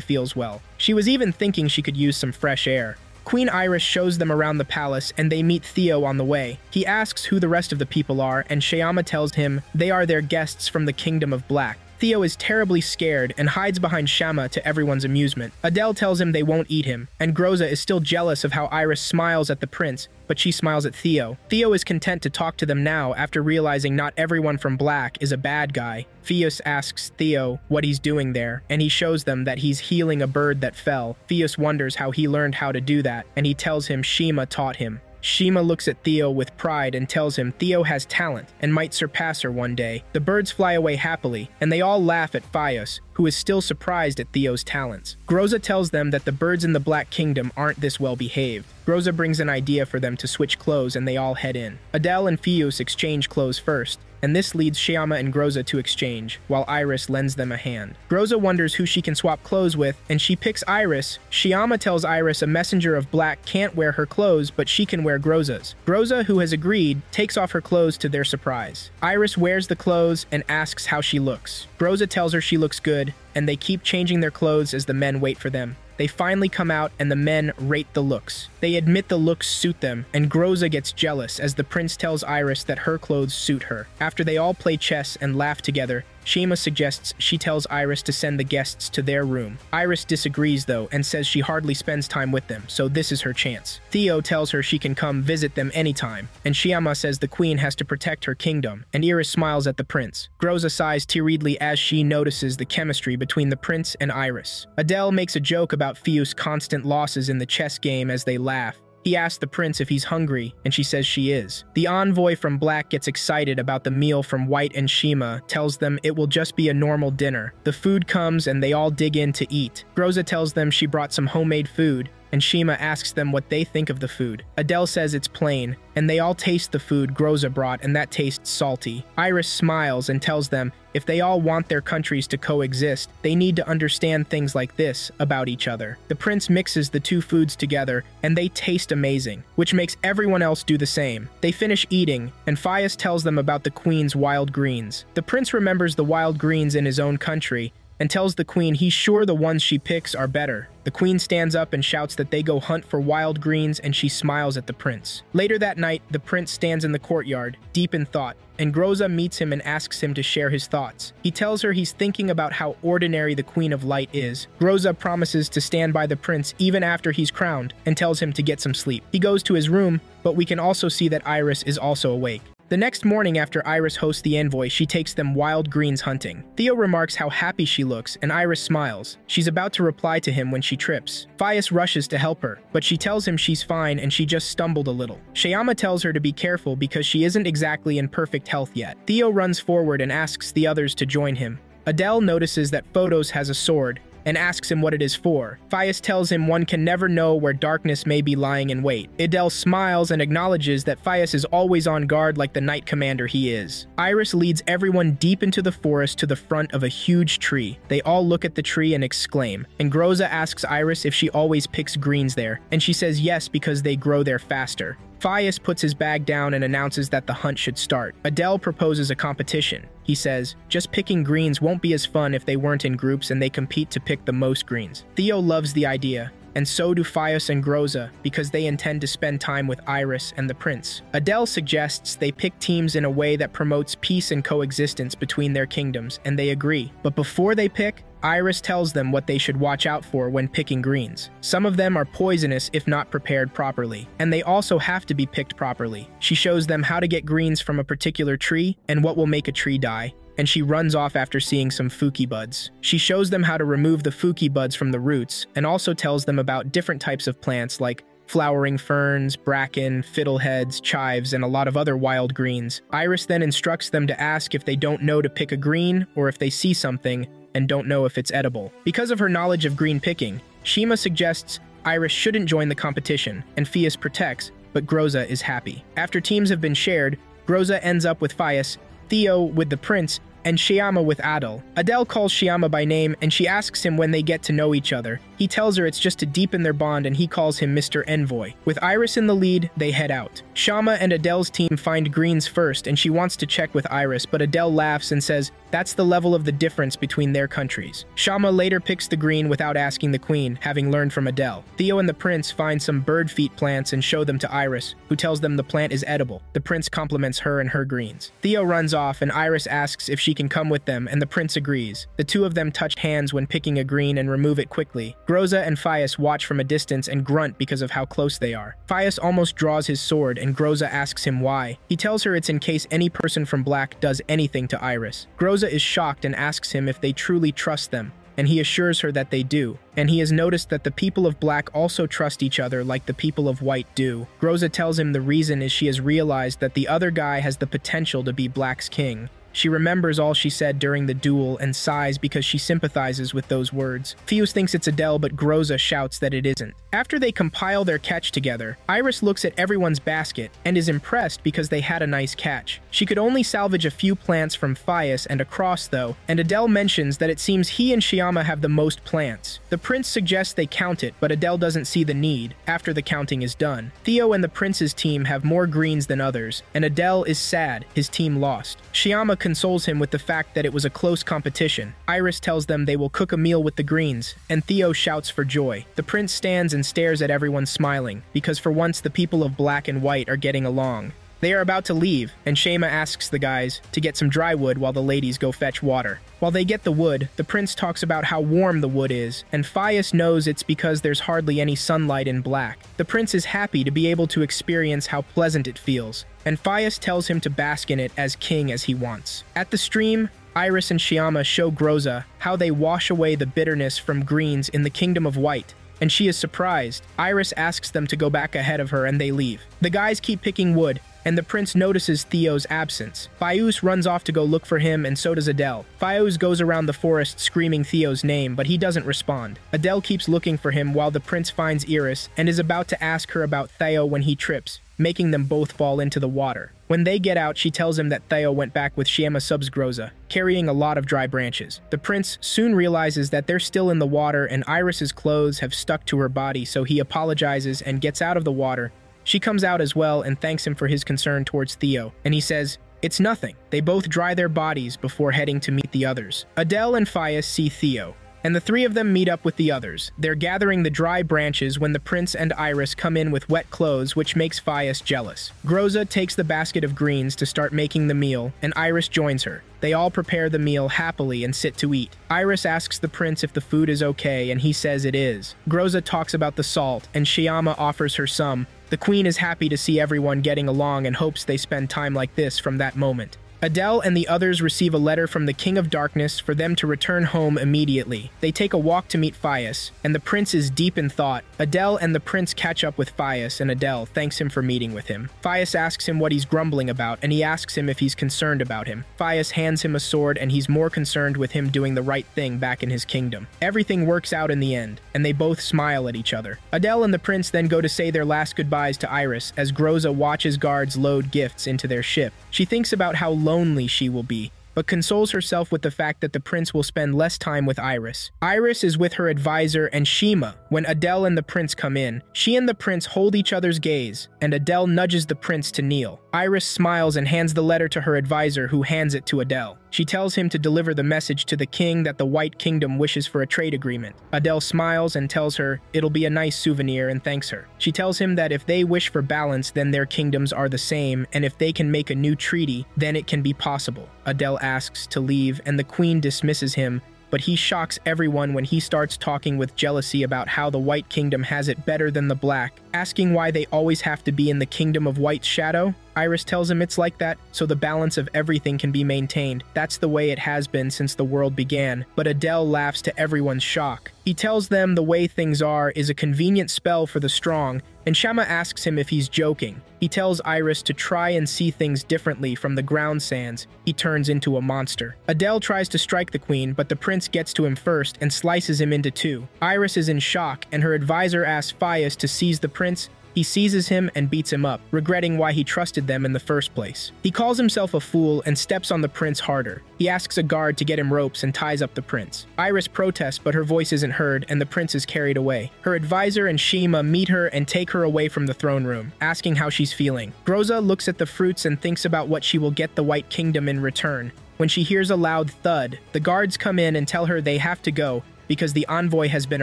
feels well. She was even thinking she could use some fresh air. Queen Iris shows them around the palace and they meet Theo on the way. He asks who the rest of the people are, and Shyama tells him they are their guests from the Kingdom of Black. Theo is terribly scared and hides behind Shama to everyone's amusement. Adele tells him they won't eat him, and Groza is still jealous of how Iris smiles at the prince, but she smiles at Theo. Theo is content to talk to them now after realizing not everyone from Black is a bad guy. Fias asks Theo what he's doing there, and he shows them that he's healing a bird that fell. Fias wonders how he learned how to do that, and he tells him Shima taught him. Shima looks at Theo with pride and tells him Theo has talent and might surpass her one day. The birds fly away happily, and they all laugh at Fias, who is still surprised at Theo's talents. Groza tells them that the birds in the Black Kingdom aren't this well behaved. Groza brings an idea for them to switch clothes and they all head in. Adele and Fias exchange clothes first, and this leads Shyama and Groza to exchange, while Iris lends them a hand. Groza wonders who she can swap clothes with, and she picks Iris. Shyama tells Iris a messenger of black can't wear her clothes, but she can wear Groza's. Groza, who has agreed, takes off her clothes to their surprise. Iris wears the clothes and asks how she looks. Groza tells her she looks good, and they keep changing their clothes as the men wait for them. They finally come out and the men rate the looks. They admit the looks suit them, and Groza gets jealous as the prince tells Iris that her clothes suit her. After they all play chess and laugh together, Shima suggests she tells Iris to send the guests to their room. Iris disagrees though and says she hardly spends time with them, so this is her chance. Theo tells her she can come visit them anytime, and Shyama says the queen has to protect her kingdom, and Iris smiles at the prince. Groza sighs tearfully as she notices the chemistry between the prince and Iris. Adele makes a joke about Fias' constant losses in the chess game as they laugh, he asks the prince if he's hungry, and she says she is. The envoy from Black gets excited about the meal from White and Shima, tells them it will just be a normal dinner. The food comes and they all dig in to eat. Groza tells them she brought some homemade food, and Shima asks them what they think of the food. Adele says it's plain, and they all taste the food Groza brought and that tastes salty. Iris smiles and tells them if they all want their countries to coexist, they need to understand things like this about each other. The prince mixes the two foods together, and they taste amazing, which makes everyone else do the same. They finish eating, and Fias tells them about the queen's wild greens. The prince remembers the wild greens in his own country, and tells the queen he's sure the ones she picks are better. The queen stands up and shouts that they go hunt for wild greens and she smiles at the prince. Later that night, the prince stands in the courtyard, deep in thought, and Groza meets him and asks him to share his thoughts. He tells her he's thinking about how ordinary the Queen of Light is. Groza promises to stand by the prince even after he's crowned and tells him to get some sleep. He goes to his room, but we can also see that Iris is also awake. The next morning after Iris hosts the envoy, she takes them wild greens hunting. Theo remarks how happy she looks, and Iris smiles. She's about to reply to him when she trips. Fias rushes to help her, but she tells him she's fine and she just stumbled a little. Shyama tells her to be careful because she isn't exactly in perfect health yet. Theo runs forward and asks the others to join him. Adele notices that Fias has a sword, and asks him what it is for. Fias tells him one can never know where darkness may be lying in wait. Adele smiles and acknowledges that Fias is always on guard like the knight commander he is. Iris leads everyone deep into the forest to the front of a huge tree. They all look at the tree and exclaim, and Groza asks Iris if she always picks greens there, and she says yes because they grow there faster. Fias puts his bag down and announces that the hunt should start. Adele proposes a competition. He says, just picking greens won't be as fun if they weren't in groups and they compete to pick the most greens. Theo loves the idea, and so do Fias and Groza because they intend to spend time with Iris and the prince. Adele suggests they pick teams in a way that promotes peace and coexistence between their kingdoms, and they agree. But before they pick, Iris tells them what they should watch out for when picking greens. Some of them are poisonous if not prepared properly, and they also have to be picked properly. She shows them how to get greens from a particular tree and what will make a tree die, and she runs off after seeing some fuki buds. She shows them how to remove the fuki buds from the roots and also tells them about different types of plants like flowering ferns, bracken, fiddleheads, chives, and a lot of other wild greens. Iris then instructs them to ask if they don't know to pick a green or if they see something, and don't know if it's edible. Because of her knowledge of green picking, Shima suggests Iris shouldn't join the competition, and Fias protects, but Groza is happy. After teams have been shared, Groza ends up with Fias, Theo with the prince, and Shyama with Adel. Adele calls Shyama by name and she asks him when they get to know each other. He tells her it's just to deepen their bond and he calls him Mr. Envoy. With Iris in the lead, they head out. Shama and Adele's team find Greens first and she wants to check with Iris, but Adele laughs and says that's the level of the difference between their countries. Shama later picks the green without asking the queen, having learned from Adele. Theo and the prince find some bird feet plants and show them to Iris, who tells them the plant is edible. The prince compliments her and her greens. Theo runs off and Iris asks if she can come with them and the prince agrees. The two of them touch hands when picking a green and remove it quickly. Groza and Fias watch from a distance and grunt because of how close they are. Fias almost draws his sword and Groza asks him why. He tells her it's in case any person from Black does anything to Iris. Groza is shocked and asks him if they truly trust them, and he assures her that they do, and he has noticed that the people of black also trust each other like the people of white do. Groza tells him the reason is she has realized that the other guy has the potential to be black's king, she remembers all she said during the duel and sighs because she sympathizes with those words. Fias thinks it's Adele, but Groza shouts that it isn't. After they compile their catch together, Iris looks at everyone's basket and is impressed because they had a nice catch. She could only salvage a few plants from Fias and a cross though, and Adele mentions that it seems he and Shyama have the most plants. The prince suggests they count it, but Adele doesn't see the need after the counting is done. Theo and the prince's team have more greens than others, and Adele is sad his team lost. Shyama consoles him with the fact that it was a close competition. Iris tells them they will cook a meal with the greens, and Theo shouts for joy. The prince stands and stares at everyone smiling, because for once the people of black and white are getting along. They are about to leave, and Shema asks the guys to get some dry wood while the ladies go fetch water. While they get the wood, the prince talks about how warm the wood is, and Fias knows it's because there's hardly any sunlight in black. The prince is happy to be able to experience how pleasant it feels, and Fias tells him to bask in it as king as he wants. At the stream, Iris and Shyama show Groza how they wash away the bitterness from greens in the Kingdom of White, and she is surprised. Iris asks them to go back ahead of her and they leave. The guys keep picking wood, and the prince notices Theo's absence. Fias runs off to go look for him, and so does Adele. Fias goes around the forest screaming Theo's name, but he doesn't respond. Adele keeps looking for him while the prince finds Iris and is about to ask her about Theo when he trips, making them both fall into the water. When they get out, she tells him that Theo went back with Shiema Subsgroza, carrying a lot of dry branches. The prince soon realizes that they're still in the water and Iris's clothes have stuck to her body, so he apologizes and gets out of the water she comes out as well and thanks him for his concern towards Theo, and he says, It's nothing. They both dry their bodies before heading to meet the others. Adele and Fias see Theo, and the three of them meet up with the others. They're gathering the dry branches when the prince and Iris come in with wet clothes, which makes Fias jealous. Groza takes the basket of greens to start making the meal, and Iris joins her. They all prepare the meal happily and sit to eat. Iris asks the prince if the food is okay, and he says it is. Groza talks about the salt, and Shyama offers her some. The queen is happy to see everyone getting along and hopes they spend time like this from that moment. Adele and the others receive a letter from the King of Darkness for them to return home immediately. They take a walk to meet Fias, and the prince is deep in thought. Adele and the prince catch up with Fias, and Adele thanks him for meeting with him. Fias asks him what he's grumbling about, and he asks him if he's concerned about him. Fias hands him a sword, and he's more concerned with him doing the right thing back in his kingdom. Everything works out in the end, and they both smile at each other. Adele and the prince then go to say their last goodbyes to Iris as Groza watches guards load gifts into their ship. She thinks about how lonely she will be, but consoles herself with the fact that the prince will spend less time with Iris. Iris is with her advisor and Shima when Adele and the prince come in. She and the prince hold each other's gaze, and Adele nudges the prince to kneel. Iris smiles and hands the letter to her advisor, who hands it to Adele. She tells him to deliver the message to the king that the White Kingdom wishes for a trade agreement. Adele smiles and tells her it'll be a nice souvenir and thanks her. She tells him that if they wish for balance, then their kingdoms are the same, and if they can make a new treaty, then it can be possible. Adele asks to leave, and the queen dismisses him, but he shocks everyone when he starts talking with jealousy about how the White Kingdom has it better than the Black, Asking why they always have to be in the kingdom of White's shadow, Iris tells him it's like that so the balance of everything can be maintained. That's the way it has been since the world began. But Adele laughs to everyone's shock. He tells them the way things are is a convenient spell for the strong, and Shama asks him if he's joking. He tells Iris to try and see things differently from the ground sands. He turns into a monster. Adele tries to strike the queen, but the prince gets to him first and slices him into two. Iris is in shock, and her advisor asks Fias to seize the prince, he seizes him and beats him up, regretting why he trusted them in the first place. He calls himself a fool and steps on the prince harder. He asks a guard to get him ropes and ties up the prince. Iris protests, but her voice isn't heard, and the prince is carried away. Her advisor and Shima meet her and take her away from the throne room, asking how she's feeling. Groza looks at the fruits and thinks about what she will get the White Kingdom in return. When she hears a loud thud, the guards come in and tell her they have to go, because the envoy has been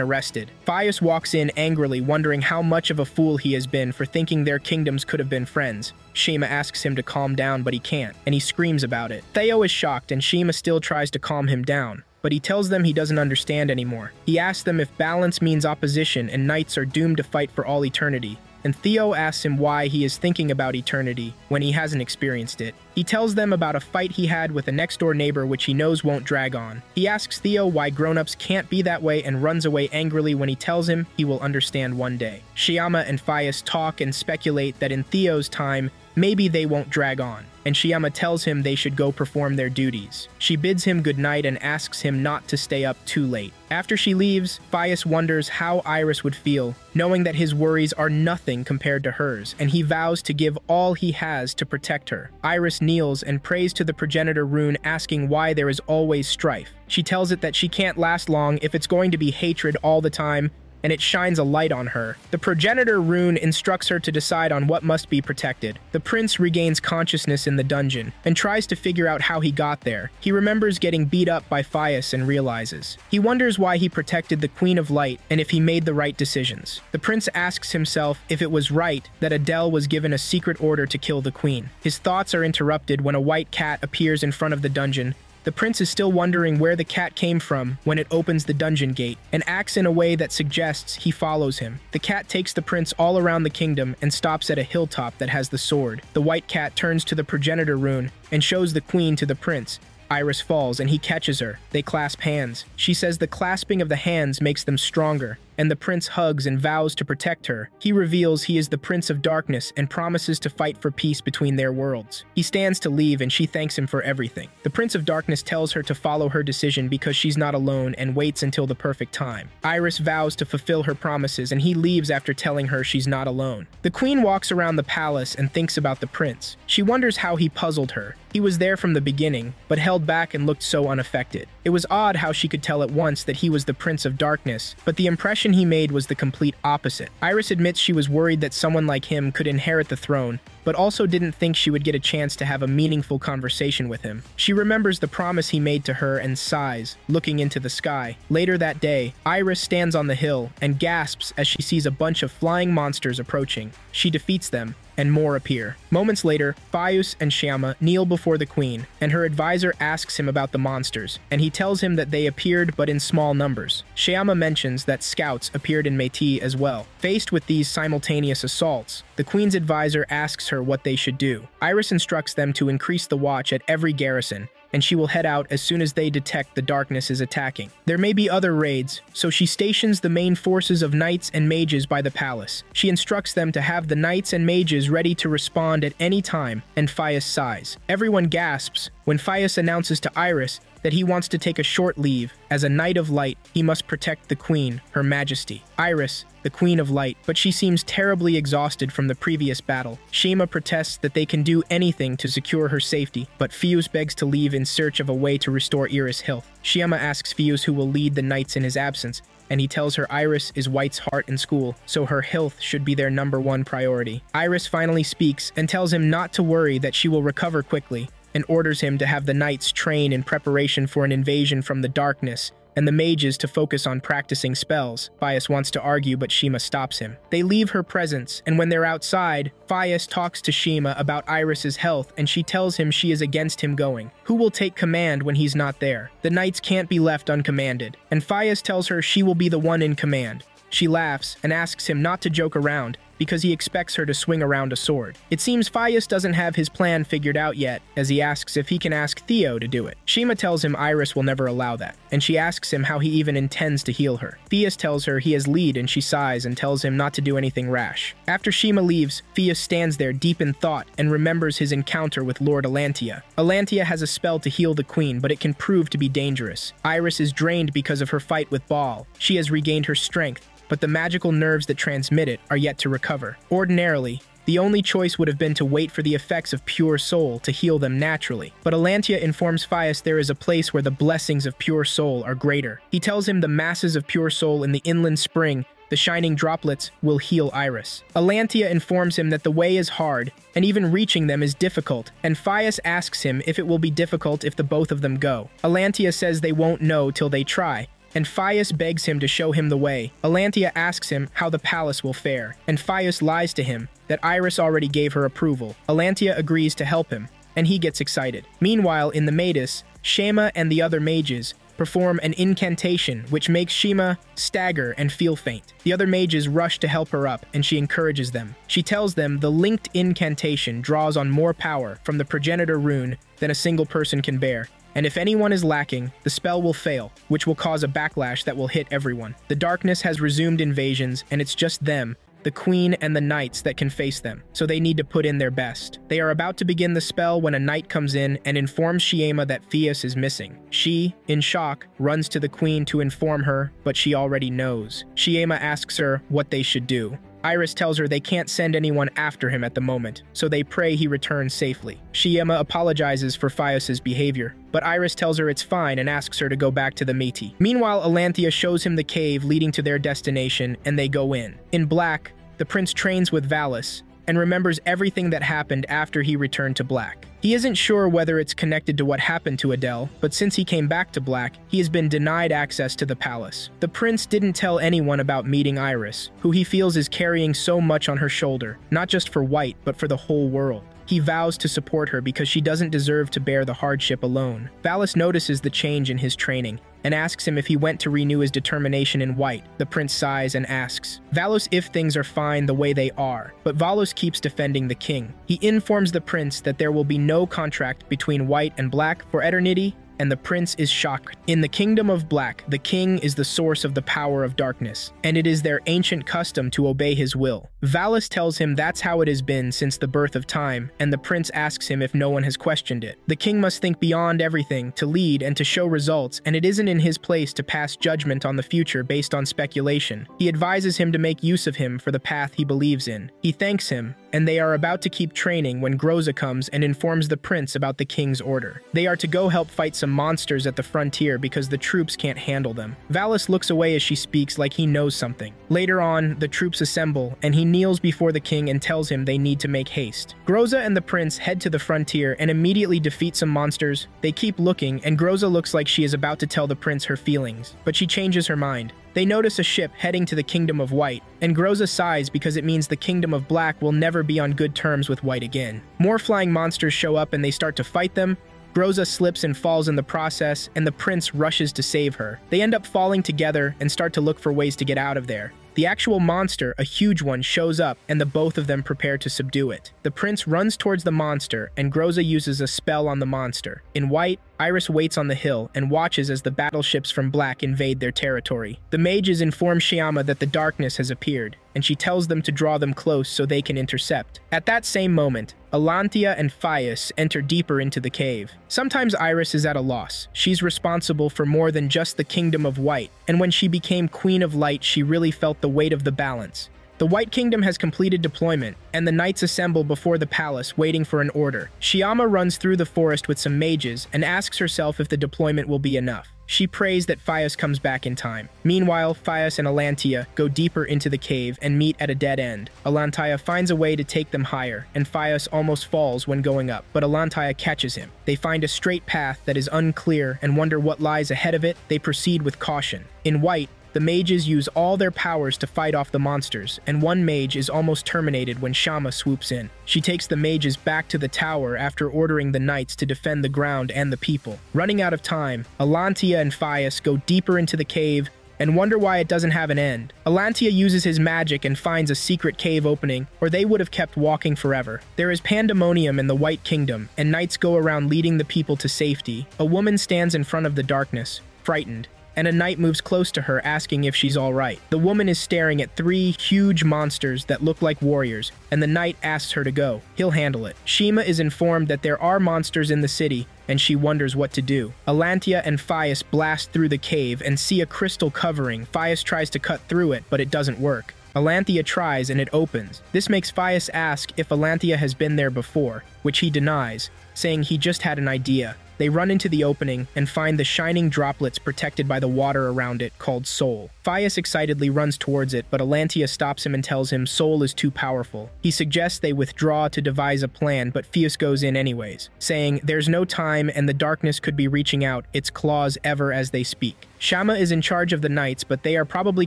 arrested. Fias walks in angrily, wondering how much of a fool he has been for thinking their kingdoms could have been friends. Shima asks him to calm down, but he can't, and he screams about it. Theo is shocked, and Shima still tries to calm him down but he tells them he doesn't understand anymore. He asks them if balance means opposition and knights are doomed to fight for all eternity and Theo asks him why he is thinking about eternity when he hasn't experienced it. He tells them about a fight he had with a next door neighbor which he knows won't drag on. He asks Theo why grown-ups can't be that way and runs away angrily when he tells him he will understand one day. Shyama and Fias talk and speculate that in Theo's time, maybe they won't drag on and Shyama tells him they should go perform their duties. She bids him goodnight and asks him not to stay up too late. After she leaves, Fias wonders how Iris would feel, knowing that his worries are nothing compared to hers, and he vows to give all he has to protect her. Iris kneels and prays to the progenitor rune asking why there is always strife. She tells it that she can't last long if it's going to be hatred all the time, and it shines a light on her. The progenitor rune instructs her to decide on what must be protected. The prince regains consciousness in the dungeon and tries to figure out how he got there. He remembers getting beat up by Fias and realizes. He wonders why he protected the Queen of Light and if he made the right decisions. The prince asks himself if it was right that Adele was given a secret order to kill the queen. His thoughts are interrupted when a white cat appears in front of the dungeon the prince is still wondering where the cat came from when it opens the dungeon gate, and acts in a way that suggests he follows him. The cat takes the prince all around the kingdom and stops at a hilltop that has the sword. The white cat turns to the progenitor rune and shows the queen to the prince, Iris falls and he catches her. They clasp hands. She says the clasping of the hands makes them stronger, and the prince hugs and vows to protect her. He reveals he is the Prince of Darkness and promises to fight for peace between their worlds. He stands to leave and she thanks him for everything. The Prince of Darkness tells her to follow her decision because she's not alone and waits until the perfect time. Iris vows to fulfill her promises and he leaves after telling her she's not alone. The queen walks around the palace and thinks about the prince. She wonders how he puzzled her. He was there from the beginning, but held back and looked so unaffected. It was odd how she could tell at once that he was the Prince of Darkness, but the impression he made was the complete opposite. Iris admits she was worried that someone like him could inherit the throne, but also didn't think she would get a chance to have a meaningful conversation with him. She remembers the promise he made to her and sighs, looking into the sky. Later that day, Iris stands on the hill and gasps as she sees a bunch of flying monsters approaching. She defeats them, and more appear. Moments later, Fias and Shyama kneel before the queen, and her advisor asks him about the monsters, and he tells him that they appeared but in small numbers. Shyama mentions that scouts appeared in Meitei as well. Faced with these simultaneous assaults, the queen's advisor asks her what they should do. Iris instructs them to increase the watch at every garrison, and she will head out as soon as they detect the darkness is attacking. There may be other raids, so she stations the main forces of knights and mages by the palace. She instructs them to have the knights and mages ready to respond at any time, and Fias sighs. Everyone gasps when Fias announces to Iris that he wants to take a short leave. As a Knight of Light, he must protect the Queen, Her Majesty. Iris, the Queen of Light, but she seems terribly exhausted from the previous battle. Shima protests that they can do anything to secure her safety, but Fias begs to leave in search of a way to restore Iris' health. Shima asks Fias who will lead the knights in his absence, and he tells her Iris is White's heart in school, so her health should be their number one priority. Iris finally speaks and tells him not to worry that she will recover quickly, and orders him to have the knights train in preparation for an invasion from the darkness, and the mages to focus on practicing spells. Fias wants to argue, but Shima stops him. They leave her presence, and when they're outside, Fias talks to Shima about Iris's health, and she tells him she is against him going. Who will take command when he's not there? The knights can't be left uncommanded, and Fias tells her she will be the one in command. She laughs and asks him not to joke around, because he expects her to swing around a sword. It seems Fias doesn't have his plan figured out yet, as he asks if he can ask Theo to do it. Shima tells him Iris will never allow that, and she asks him how he even intends to heal her. Fias tells her he has lead and she sighs and tells him not to do anything rash. After Shima leaves, Fias stands there deep in thought and remembers his encounter with Lord Alantia. Alantia has a spell to heal the queen, but it can prove to be dangerous. Iris is drained because of her fight with Baal. She has regained her strength, but the magical nerves that transmit it are yet to recover. Ordinarily, the only choice would have been to wait for the effects of pure soul to heal them naturally. But Alantia informs Fias there is a place where the blessings of pure soul are greater. He tells him the masses of pure soul in the inland spring the shining droplets will heal Iris. Alantia informs him that the way is hard, and even reaching them is difficult, and Fias asks him if it will be difficult if the both of them go. Alantia says they won't know till they try, and Fias begs him to show him the way. Alantia asks him how the palace will fare, and Fias lies to him that Iris already gave her approval. Alantia agrees to help him, and he gets excited. Meanwhile, in the Magus, Shema and the other mages perform an incantation which makes Shima stagger and feel faint. The other mages rush to help her up, and she encourages them. She tells them the linked incantation draws on more power from the progenitor rune than a single person can bear, and if anyone is lacking, the spell will fail, which will cause a backlash that will hit everyone. The darkness has resumed invasions, and it's just them, the queen and the knights that can face them, so they need to put in their best. They are about to begin the spell when a knight comes in and informs Shiema that Fias is missing. She, in shock, runs to the queen to inform her, but she already knows. Shiema asks her what they should do. Iris tells her they can't send anyone after him at the moment, so they pray he returns safely. Shiema apologizes for Fias's behavior, but Iris tells her it's fine and asks her to go back to the Métis. Meanwhile, Alantia shows him the cave leading to their destination, and they go in. In black, the prince trains with Valus, and remembers everything that happened after he returned to Black. He isn't sure whether it's connected to what happened to Adele, but since he came back to Black, he has been denied access to the palace. The prince didn't tell anyone about meeting Iris, who he feels is carrying so much on her shoulder, not just for White, but for the whole world. He vows to support her because she doesn't deserve to bear the hardship alone. Valus notices the change in his training and asks him if he went to renew his determination in white. The prince sighs and asks, Valos if things are fine the way they are, but Valos keeps defending the king. He informs the prince that there will be no contract between white and black for eternity and the prince is shocked. In the kingdom of black, the king is the source of the power of darkness, and it is their ancient custom to obey his will. Valis tells him that's how it has been since the birth of time, and the prince asks him if no one has questioned it. The king must think beyond everything, to lead and to show results, and it isn't in his place to pass judgment on the future based on speculation. He advises him to make use of him for the path he believes in. He thanks him, and they are about to keep training when Groza comes and informs the prince about the king's order. They are to go help fight some monsters at the frontier because the troops can't handle them. Valus looks away as she speaks like he knows something. Later on, the troops assemble, and he kneels before the king and tells him they need to make haste. Groza and the prince head to the frontier and immediately defeat some monsters. They keep looking, and Groza looks like she is about to tell the prince her feelings, but she changes her mind. They notice a ship heading to the Kingdom of White, and Groza sighs because it means the Kingdom of Black will never be on good terms with White again. More flying monsters show up and they start to fight them, Groza slips and falls in the process, and the prince rushes to save her. They end up falling together and start to look for ways to get out of there. The actual monster, a huge one, shows up, and the both of them prepare to subdue it. The prince runs towards the monster, and Groza uses a spell on the monster. In white, Iris waits on the hill and watches as the battleships from Black invade their territory. The mages inform Shiama that the darkness has appeared, and she tells them to draw them close so they can intercept. At that same moment, Alantia and Fias enter deeper into the cave. Sometimes Iris is at a loss. She's responsible for more than just the Kingdom of White, and when she became Queen of Light, she really felt the weight of the balance. The White Kingdom has completed deployment, and the knights assemble before the palace, waiting for an order. Shiama runs through the forest with some mages and asks herself if the deployment will be enough. She prays that Fias comes back in time. Meanwhile, Fias and Alantia go deeper into the cave and meet at a dead end. Alantia finds a way to take them higher, and Fias almost falls when going up, but Alantia catches him. They find a straight path that is unclear and wonder what lies ahead of it. They proceed with caution. In white, the mages use all their powers to fight off the monsters, and one mage is almost terminated when Shama swoops in. She takes the mages back to the tower after ordering the knights to defend the ground and the people. Running out of time, Alantia and Fias go deeper into the cave, and wonder why it doesn't have an end. Alantia uses his magic and finds a secret cave opening, or they would have kept walking forever. There is pandemonium in the White Kingdom, and knights go around leading the people to safety. A woman stands in front of the darkness, frightened, and a knight moves close to her asking if she's alright. The woman is staring at three huge monsters that look like warriors, and the knight asks her to go. He'll handle it. Shima is informed that there are monsters in the city, and she wonders what to do. Alantia and Fias blast through the cave and see a crystal covering. Fias tries to cut through it, but it doesn't work. Alantia tries and it opens. This makes Fias ask if Alantia has been there before, which he denies, saying he just had an idea. They run into the opening and find the shining droplets protected by the water around it called Soul. Fias excitedly runs towards it, but Alantia stops him and tells him Soul is too powerful. He suggests they withdraw to devise a plan, but Fias goes in anyways, saying there's no time and the darkness could be reaching out its claws ever as they speak. Shama is in charge of the knights, but they are probably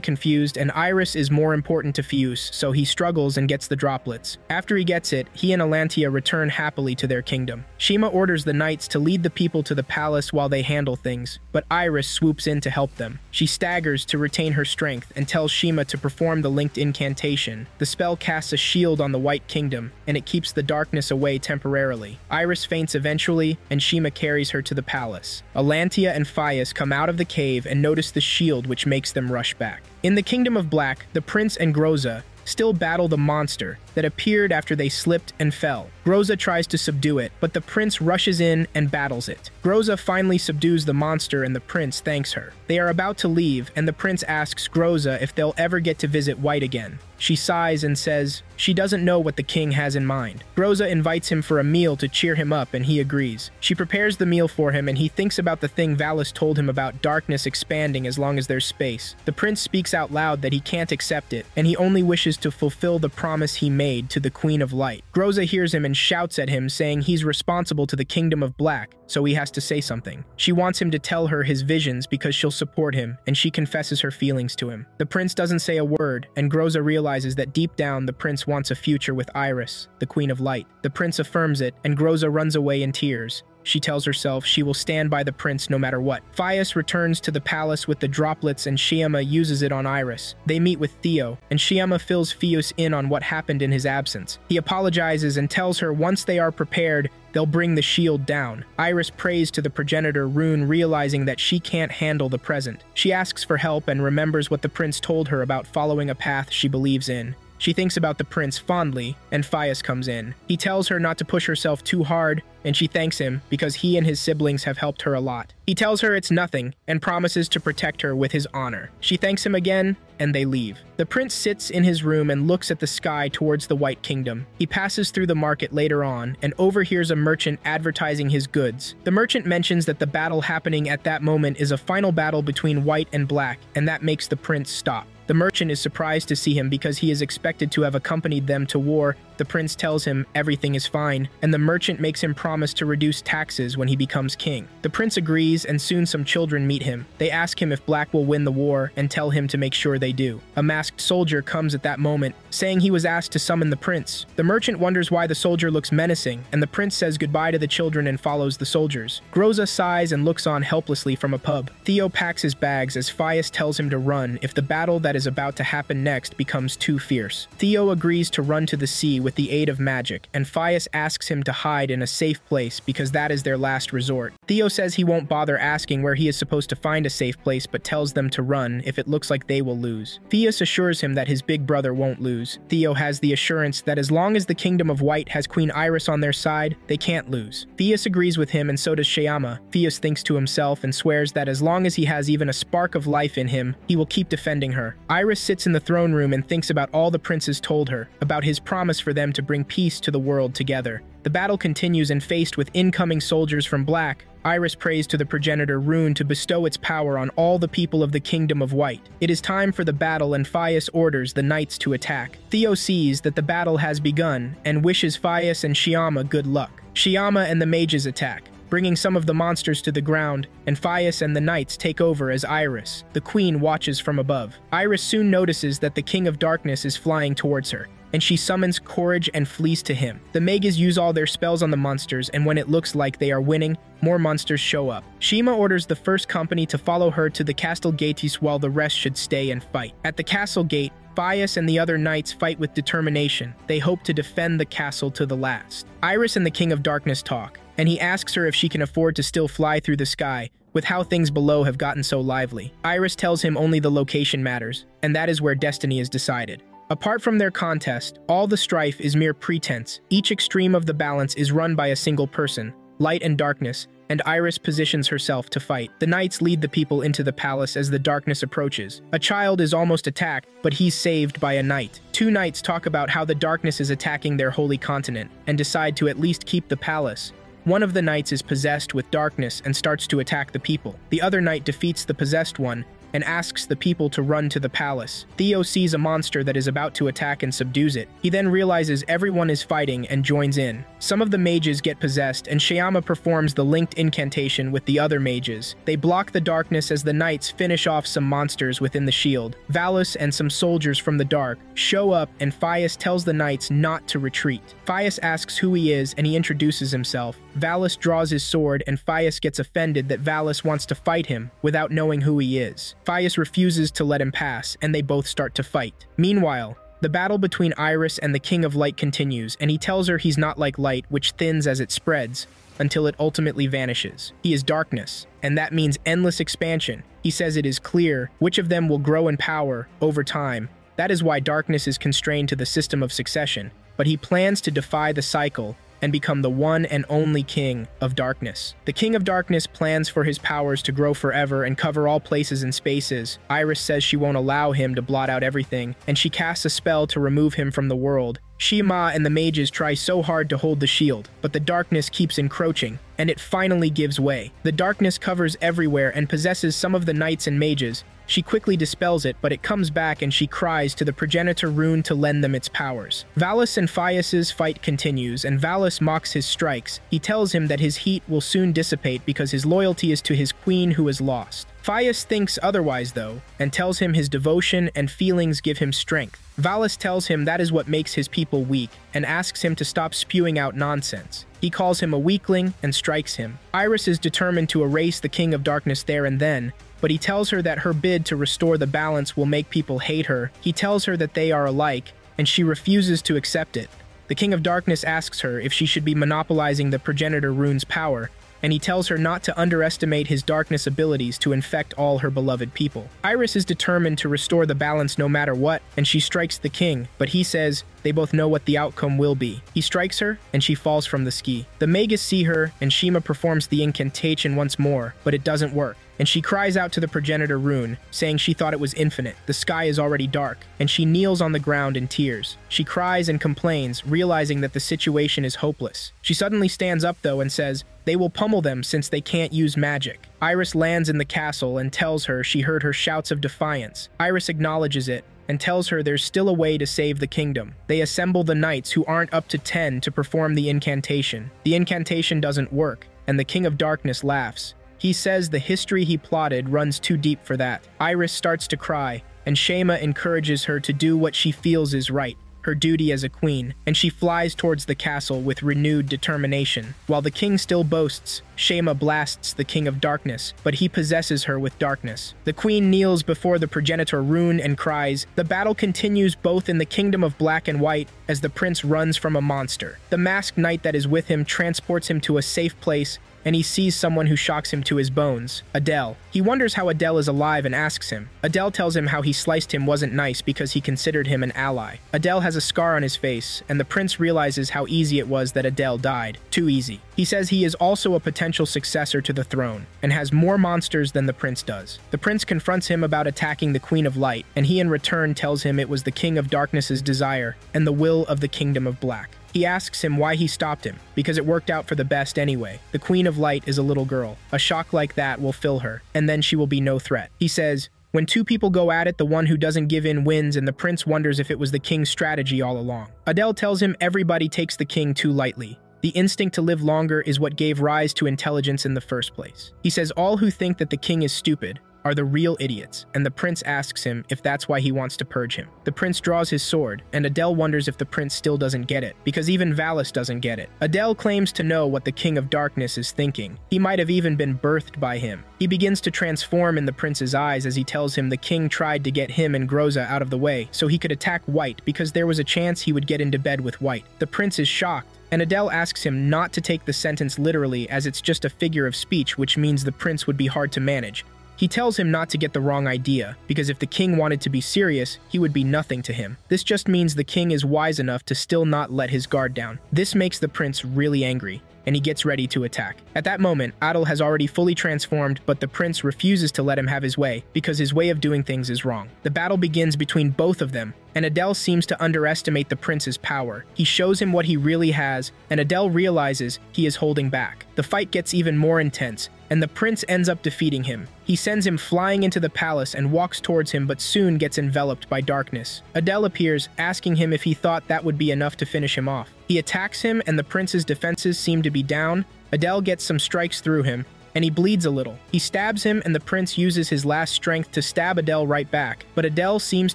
confused, and Iris is more important to Fias, so he struggles and gets the droplets. After he gets it, he and Alantia return happily to their kingdom. Shima orders the knights to lead the people to the palace while they handle things, but Iris swoops in to help them. She staggers to retain her strength and tells Shima to perform the linked incantation. The spell casts a shield on the White Kingdom, and it keeps the darkness away temporarily. Iris faints eventually, and Shima carries her to the palace. Alantia and Fias come out of the cave and notice the shield which makes them rush back. In the Kingdom of Black, the prince and Groza still battle the monster that appeared after they slipped and fell. Groza tries to subdue it, but the prince rushes in and battles it. Groza finally subdues the monster and the prince thanks her. They are about to leave, and the prince asks Groza if they'll ever get to visit White again. She sighs and says she doesn't know what the king has in mind. Groza invites him for a meal to cheer him up, and he agrees. She prepares the meal for him, and he thinks about the thing Valis told him about darkness expanding as long as there's space. The prince speaks out loud that he can't accept it, and he only wishes to fulfill the promise he made to the Queen of Light. Groza hears him and shouts at him, saying he's responsible to the Kingdom of Black, so he has to say something. She wants him to tell her his visions because she'll support him, and she confesses her feelings to him. The prince doesn't say a word, and Groza realizes that deep down the prince wants a future with Iris, the Queen of Light. The prince affirms it, and Groza runs away in tears. She tells herself she will stand by the prince no matter what. Fias returns to the palace with the droplets and Shiama uses it on Iris. They meet with Theo, and Shiama fills Fias in on what happened in his absence. He apologizes and tells her once they are prepared, they'll bring the shield down. Iris prays to the progenitor Rune, realizing that she can't handle the present. She asks for help and remembers what the prince told her about following a path she believes in. She thinks about the prince fondly, and Fias comes in. He tells her not to push herself too hard, and she thanks him because he and his siblings have helped her a lot. He tells her it's nothing and promises to protect her with his honor. She thanks him again, and they leave. The prince sits in his room and looks at the sky towards the White Kingdom. He passes through the market later on and overhears a merchant advertising his goods. The merchant mentions that the battle happening at that moment is a final battle between White and Black, and that makes the prince stop. The merchant is surprised to see him because he is expected to have accompanied them to war. The prince tells him everything is fine, and the merchant makes him promise to reduce taxes when he becomes king. The prince agrees, and soon some children meet him. They ask him if Black will win the war and tell him to make sure they do. A masked soldier comes at that moment, saying he was asked to summon the prince. The merchant wonders why the soldier looks menacing, and the prince says goodbye to the children and follows the soldiers. Groza sighs and looks on helplessly from a pub. Theo packs his bags as Fias tells him to run if the battle that is about to happen next becomes too fierce. Theo agrees to run to the sea with the aid of magic, and Fias asks him to hide in a safe place because that is their last resort. Theo says he won't bother asking where he is supposed to find a safe place but tells them to run if it looks like they will lose. Fias assures him that his big brother won't lose. Theo has the assurance that as long as the Kingdom of White has Queen Iris on their side, they can't lose. Fias agrees with him and so does Shayama. Fias thinks to himself and swears that as long as he has even a spark of life in him, he will keep defending her. Iris sits in the throne room and thinks about all the princes told her, about his promise for them to bring peace to the world together. The battle continues and faced with incoming soldiers from Black, Iris prays to the progenitor Rune to bestow its power on all the people of the Kingdom of White. It is time for the battle and Fias orders the knights to attack. Theo sees that the battle has begun and wishes Fias and Shiama good luck. Shiama and the mages attack bringing some of the monsters to the ground, and Fias and the knights take over as Iris. The queen watches from above. Iris soon notices that the King of Darkness is flying towards her. And she summons Courage and Fleece to him. The Mages use all their spells on the monsters, and when it looks like they are winning, more monsters show up. Shima orders the first company to follow her to the Castle Gatis while the rest should stay and fight. At the castle gate, Fias and the other knights fight with determination. They hope to defend the castle to the last. Iris and the King of Darkness talk, and he asks her if she can afford to still fly through the sky, with how things below have gotten so lively. Iris tells him only the location matters, and that is where destiny is decided. Apart from their contest, all the strife is mere pretense. Each extreme of the balance is run by a single person, light and darkness, and Iris positions herself to fight. The knights lead the people into the palace as the darkness approaches. A child is almost attacked, but he's saved by a knight. Two knights talk about how the darkness is attacking their holy continent, and decide to at least keep the palace. One of the knights is possessed with darkness and starts to attack the people. The other knight defeats the possessed one and asks the people to run to the palace. Theo sees a monster that is about to attack and subdues it. He then realizes everyone is fighting and joins in. Some of the mages get possessed, and Shayama performs the linked incantation with the other mages. They block the darkness as the knights finish off some monsters within the shield. Valus and some soldiers from the dark show up, and Fias tells the knights not to retreat. Fias asks who he is, and he introduces himself. Valus draws his sword, and Fias gets offended that Valus wants to fight him without knowing who he is. Fias refuses to let him pass, and they both start to fight. Meanwhile, the battle between Iris and the King of Light continues, and he tells her he's not like light, which thins as it spreads, until it ultimately vanishes. He is darkness, and that means endless expansion. He says it is clear which of them will grow in power over time. That is why darkness is constrained to the system of succession, but he plans to defy the cycle and become the one and only King of Darkness. The King of Darkness plans for his powers to grow forever and cover all places and spaces. Iris says she won't allow him to blot out everything, and she casts a spell to remove him from the world. Shima and the mages try so hard to hold the shield, but the darkness keeps encroaching, and it finally gives way. The darkness covers everywhere and possesses some of the knights and mages, she quickly dispels it, but it comes back and she cries to the progenitor rune to lend them its powers. Valus and Fias's fight continues, and Valus mocks his strikes. He tells him that his heat will soon dissipate because his loyalty is to his queen who is lost. Fias thinks otherwise, though, and tells him his devotion and feelings give him strength. Valus tells him that is what makes his people weak, and asks him to stop spewing out nonsense. He calls him a weakling and strikes him. Iris is determined to erase the King of Darkness there and then, but he tells her that her bid to restore the balance will make people hate her. He tells her that they are alike, and she refuses to accept it. The King of Darkness asks her if she should be monopolizing the Progenitor Rune's power, and he tells her not to underestimate his darkness abilities to infect all her beloved people. Iris is determined to restore the balance no matter what, and she strikes the king, but he says they both know what the outcome will be. He strikes her, and she falls from the ski. The Magus see her, and Shima performs the incantation once more, but it doesn't work and she cries out to the progenitor rune, saying she thought it was infinite. The sky is already dark, and she kneels on the ground in tears. She cries and complains, realizing that the situation is hopeless. She suddenly stands up, though, and says, they will pummel them since they can't use magic. Iris lands in the castle and tells her she heard her shouts of defiance. Iris acknowledges it, and tells her there's still a way to save the kingdom. They assemble the knights who aren't up to 10 to perform the incantation. The incantation doesn't work, and the King of Darkness laughs. He says the history he plotted runs too deep for that. Iris starts to cry, and Shema encourages her to do what she feels is right her duty as a queen, and she flies towards the castle with renewed determination. While the king still boasts, Shema blasts the king of darkness, but he possesses her with darkness. The queen kneels before the progenitor rune and cries. The battle continues both in the kingdom of black and white as the prince runs from a monster. The masked knight that is with him transports him to a safe place and he sees someone who shocks him to his bones, Adele. He wonders how Adele is alive and asks him. Adele tells him how he sliced him wasn't nice because he considered him an ally. Adele has a scar on his face, and the prince realizes how easy it was that Adele died. Too easy. He says he is also a potential successor to the throne, and has more monsters than the prince does. The prince confronts him about attacking the Queen of Light, and he in return tells him it was the King of Darkness's desire and the will of the Kingdom of Black. He asks him why he stopped him, because it worked out for the best anyway. The Queen of Light is a little girl. A shock like that will fill her, and then she will be no threat. He says, when two people go at it, the one who doesn't give in wins, and the prince wonders if it was the king's strategy all along. Adele tells him everybody takes the king too lightly. The instinct to live longer is what gave rise to intelligence in the first place. He says all who think that the king is stupid are the real idiots, and the prince asks him if that's why he wants to purge him. The prince draws his sword, and Adele wonders if the prince still doesn't get it, because even Valis doesn't get it. Adele claims to know what the King of Darkness is thinking. He might have even been birthed by him. He begins to transform in the prince's eyes as he tells him the king tried to get him and Groza out of the way so he could attack White because there was a chance he would get into bed with White. The prince is shocked and Adele asks him not to take the sentence literally as it's just a figure of speech which means the prince would be hard to manage. He tells him not to get the wrong idea, because if the king wanted to be serious, he would be nothing to him. This just means the king is wise enough to still not let his guard down. This makes the prince really angry, and he gets ready to attack. At that moment, Adel has already fully transformed, but the prince refuses to let him have his way, because his way of doing things is wrong. The battle begins between both of them, and Adele seems to underestimate the prince's power. He shows him what he really has, and Adele realizes he is holding back. The fight gets even more intense, and the prince ends up defeating him. He sends him flying into the palace and walks towards him but soon gets enveloped by darkness. Adele appears, asking him if he thought that would be enough to finish him off. He attacks him and the prince's defenses seem to be down. Adele gets some strikes through him, and he bleeds a little. He stabs him, and the prince uses his last strength to stab Adele right back, but Adele seems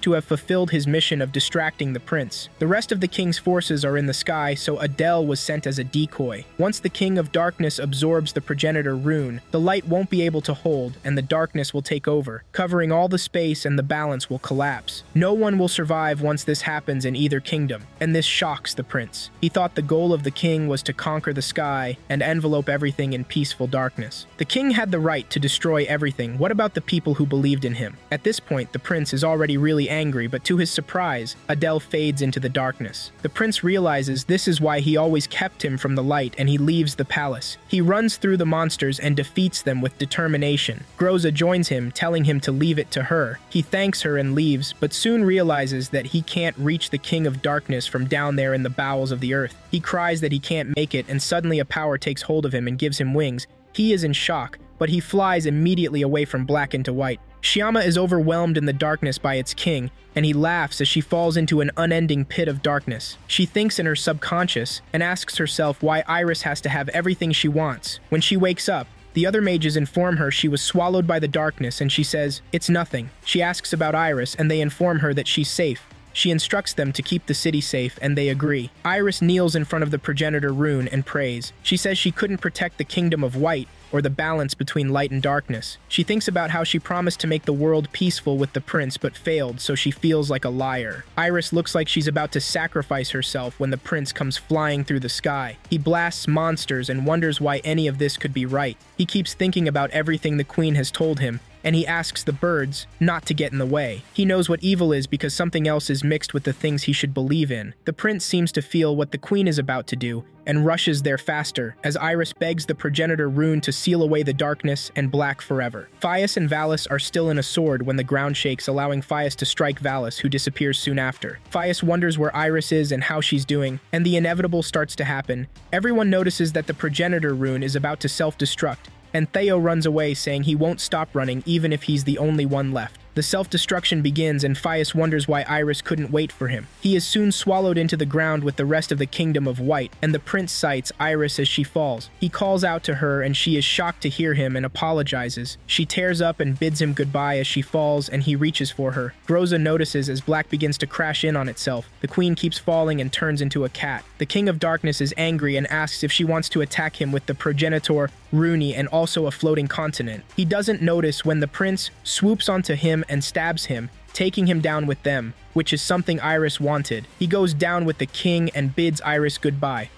to have fulfilled his mission of distracting the prince. The rest of the king's forces are in the sky, so Adele was sent as a decoy. Once the king of darkness absorbs the progenitor rune, the light won't be able to hold, and the darkness will take over, covering all the space and the balance will collapse. No one will survive once this happens in either kingdom, and this shocks the prince. He thought the goal of the king was to conquer the sky and envelope everything in peaceful darkness. The king had the right to destroy everything. What about the people who believed in him? At this point, the prince is already really angry, but to his surprise, Adele fades into the darkness. The prince realizes this is why he always kept him from the light and he leaves the palace. He runs through the monsters and defeats them with determination. Groza joins him, telling him to leave it to her. He thanks her and leaves, but soon realizes that he can't reach the king of darkness from down there in the bowels of the earth. He cries that he can't make it, and suddenly a power takes hold of him and gives him wings, he is in shock, but he flies immediately away from black into white. Shyama is overwhelmed in the darkness by its king, and he laughs as she falls into an unending pit of darkness. She thinks in her subconscious and asks herself why Iris has to have everything she wants. When she wakes up, the other mages inform her she was swallowed by the darkness and she says, It's nothing. She asks about Iris and they inform her that she's safe. She instructs them to keep the city safe, and they agree. Iris kneels in front of the progenitor rune and prays. She says she couldn't protect the kingdom of White, or the balance between light and darkness. She thinks about how she promised to make the world peaceful with the prince but failed, so she feels like a liar. Iris looks like she's about to sacrifice herself when the prince comes flying through the sky. He blasts monsters and wonders why any of this could be right. He keeps thinking about everything the queen has told him, and he asks the birds not to get in the way. He knows what evil is because something else is mixed with the things he should believe in. The prince seems to feel what the queen is about to do, and rushes there faster, as Iris begs the progenitor rune to seal away the darkness and black forever. Fias and Valis are still in a sword when the ground shakes, allowing Fias to strike Valis, who disappears soon after. Fias wonders where Iris is and how she's doing, and the inevitable starts to happen. Everyone notices that the progenitor rune is about to self-destruct, and Theo runs away saying he won't stop running even if he's the only one left. The self-destruction begins and Fias wonders why Iris couldn't wait for him. He is soon swallowed into the ground with the rest of the kingdom of White, and the prince sights Iris as she falls. He calls out to her and she is shocked to hear him and apologizes. She tears up and bids him goodbye as she falls and he reaches for her. Groza notices as Black begins to crash in on itself. The queen keeps falling and turns into a cat. The king of darkness is angry and asks if she wants to attack him with the progenitor, Runi, and also a floating continent. He doesn't notice when the prince swoops onto him and stabs him, taking him down with them, which is something Iris wanted. He goes down with the king and bids Iris goodbye.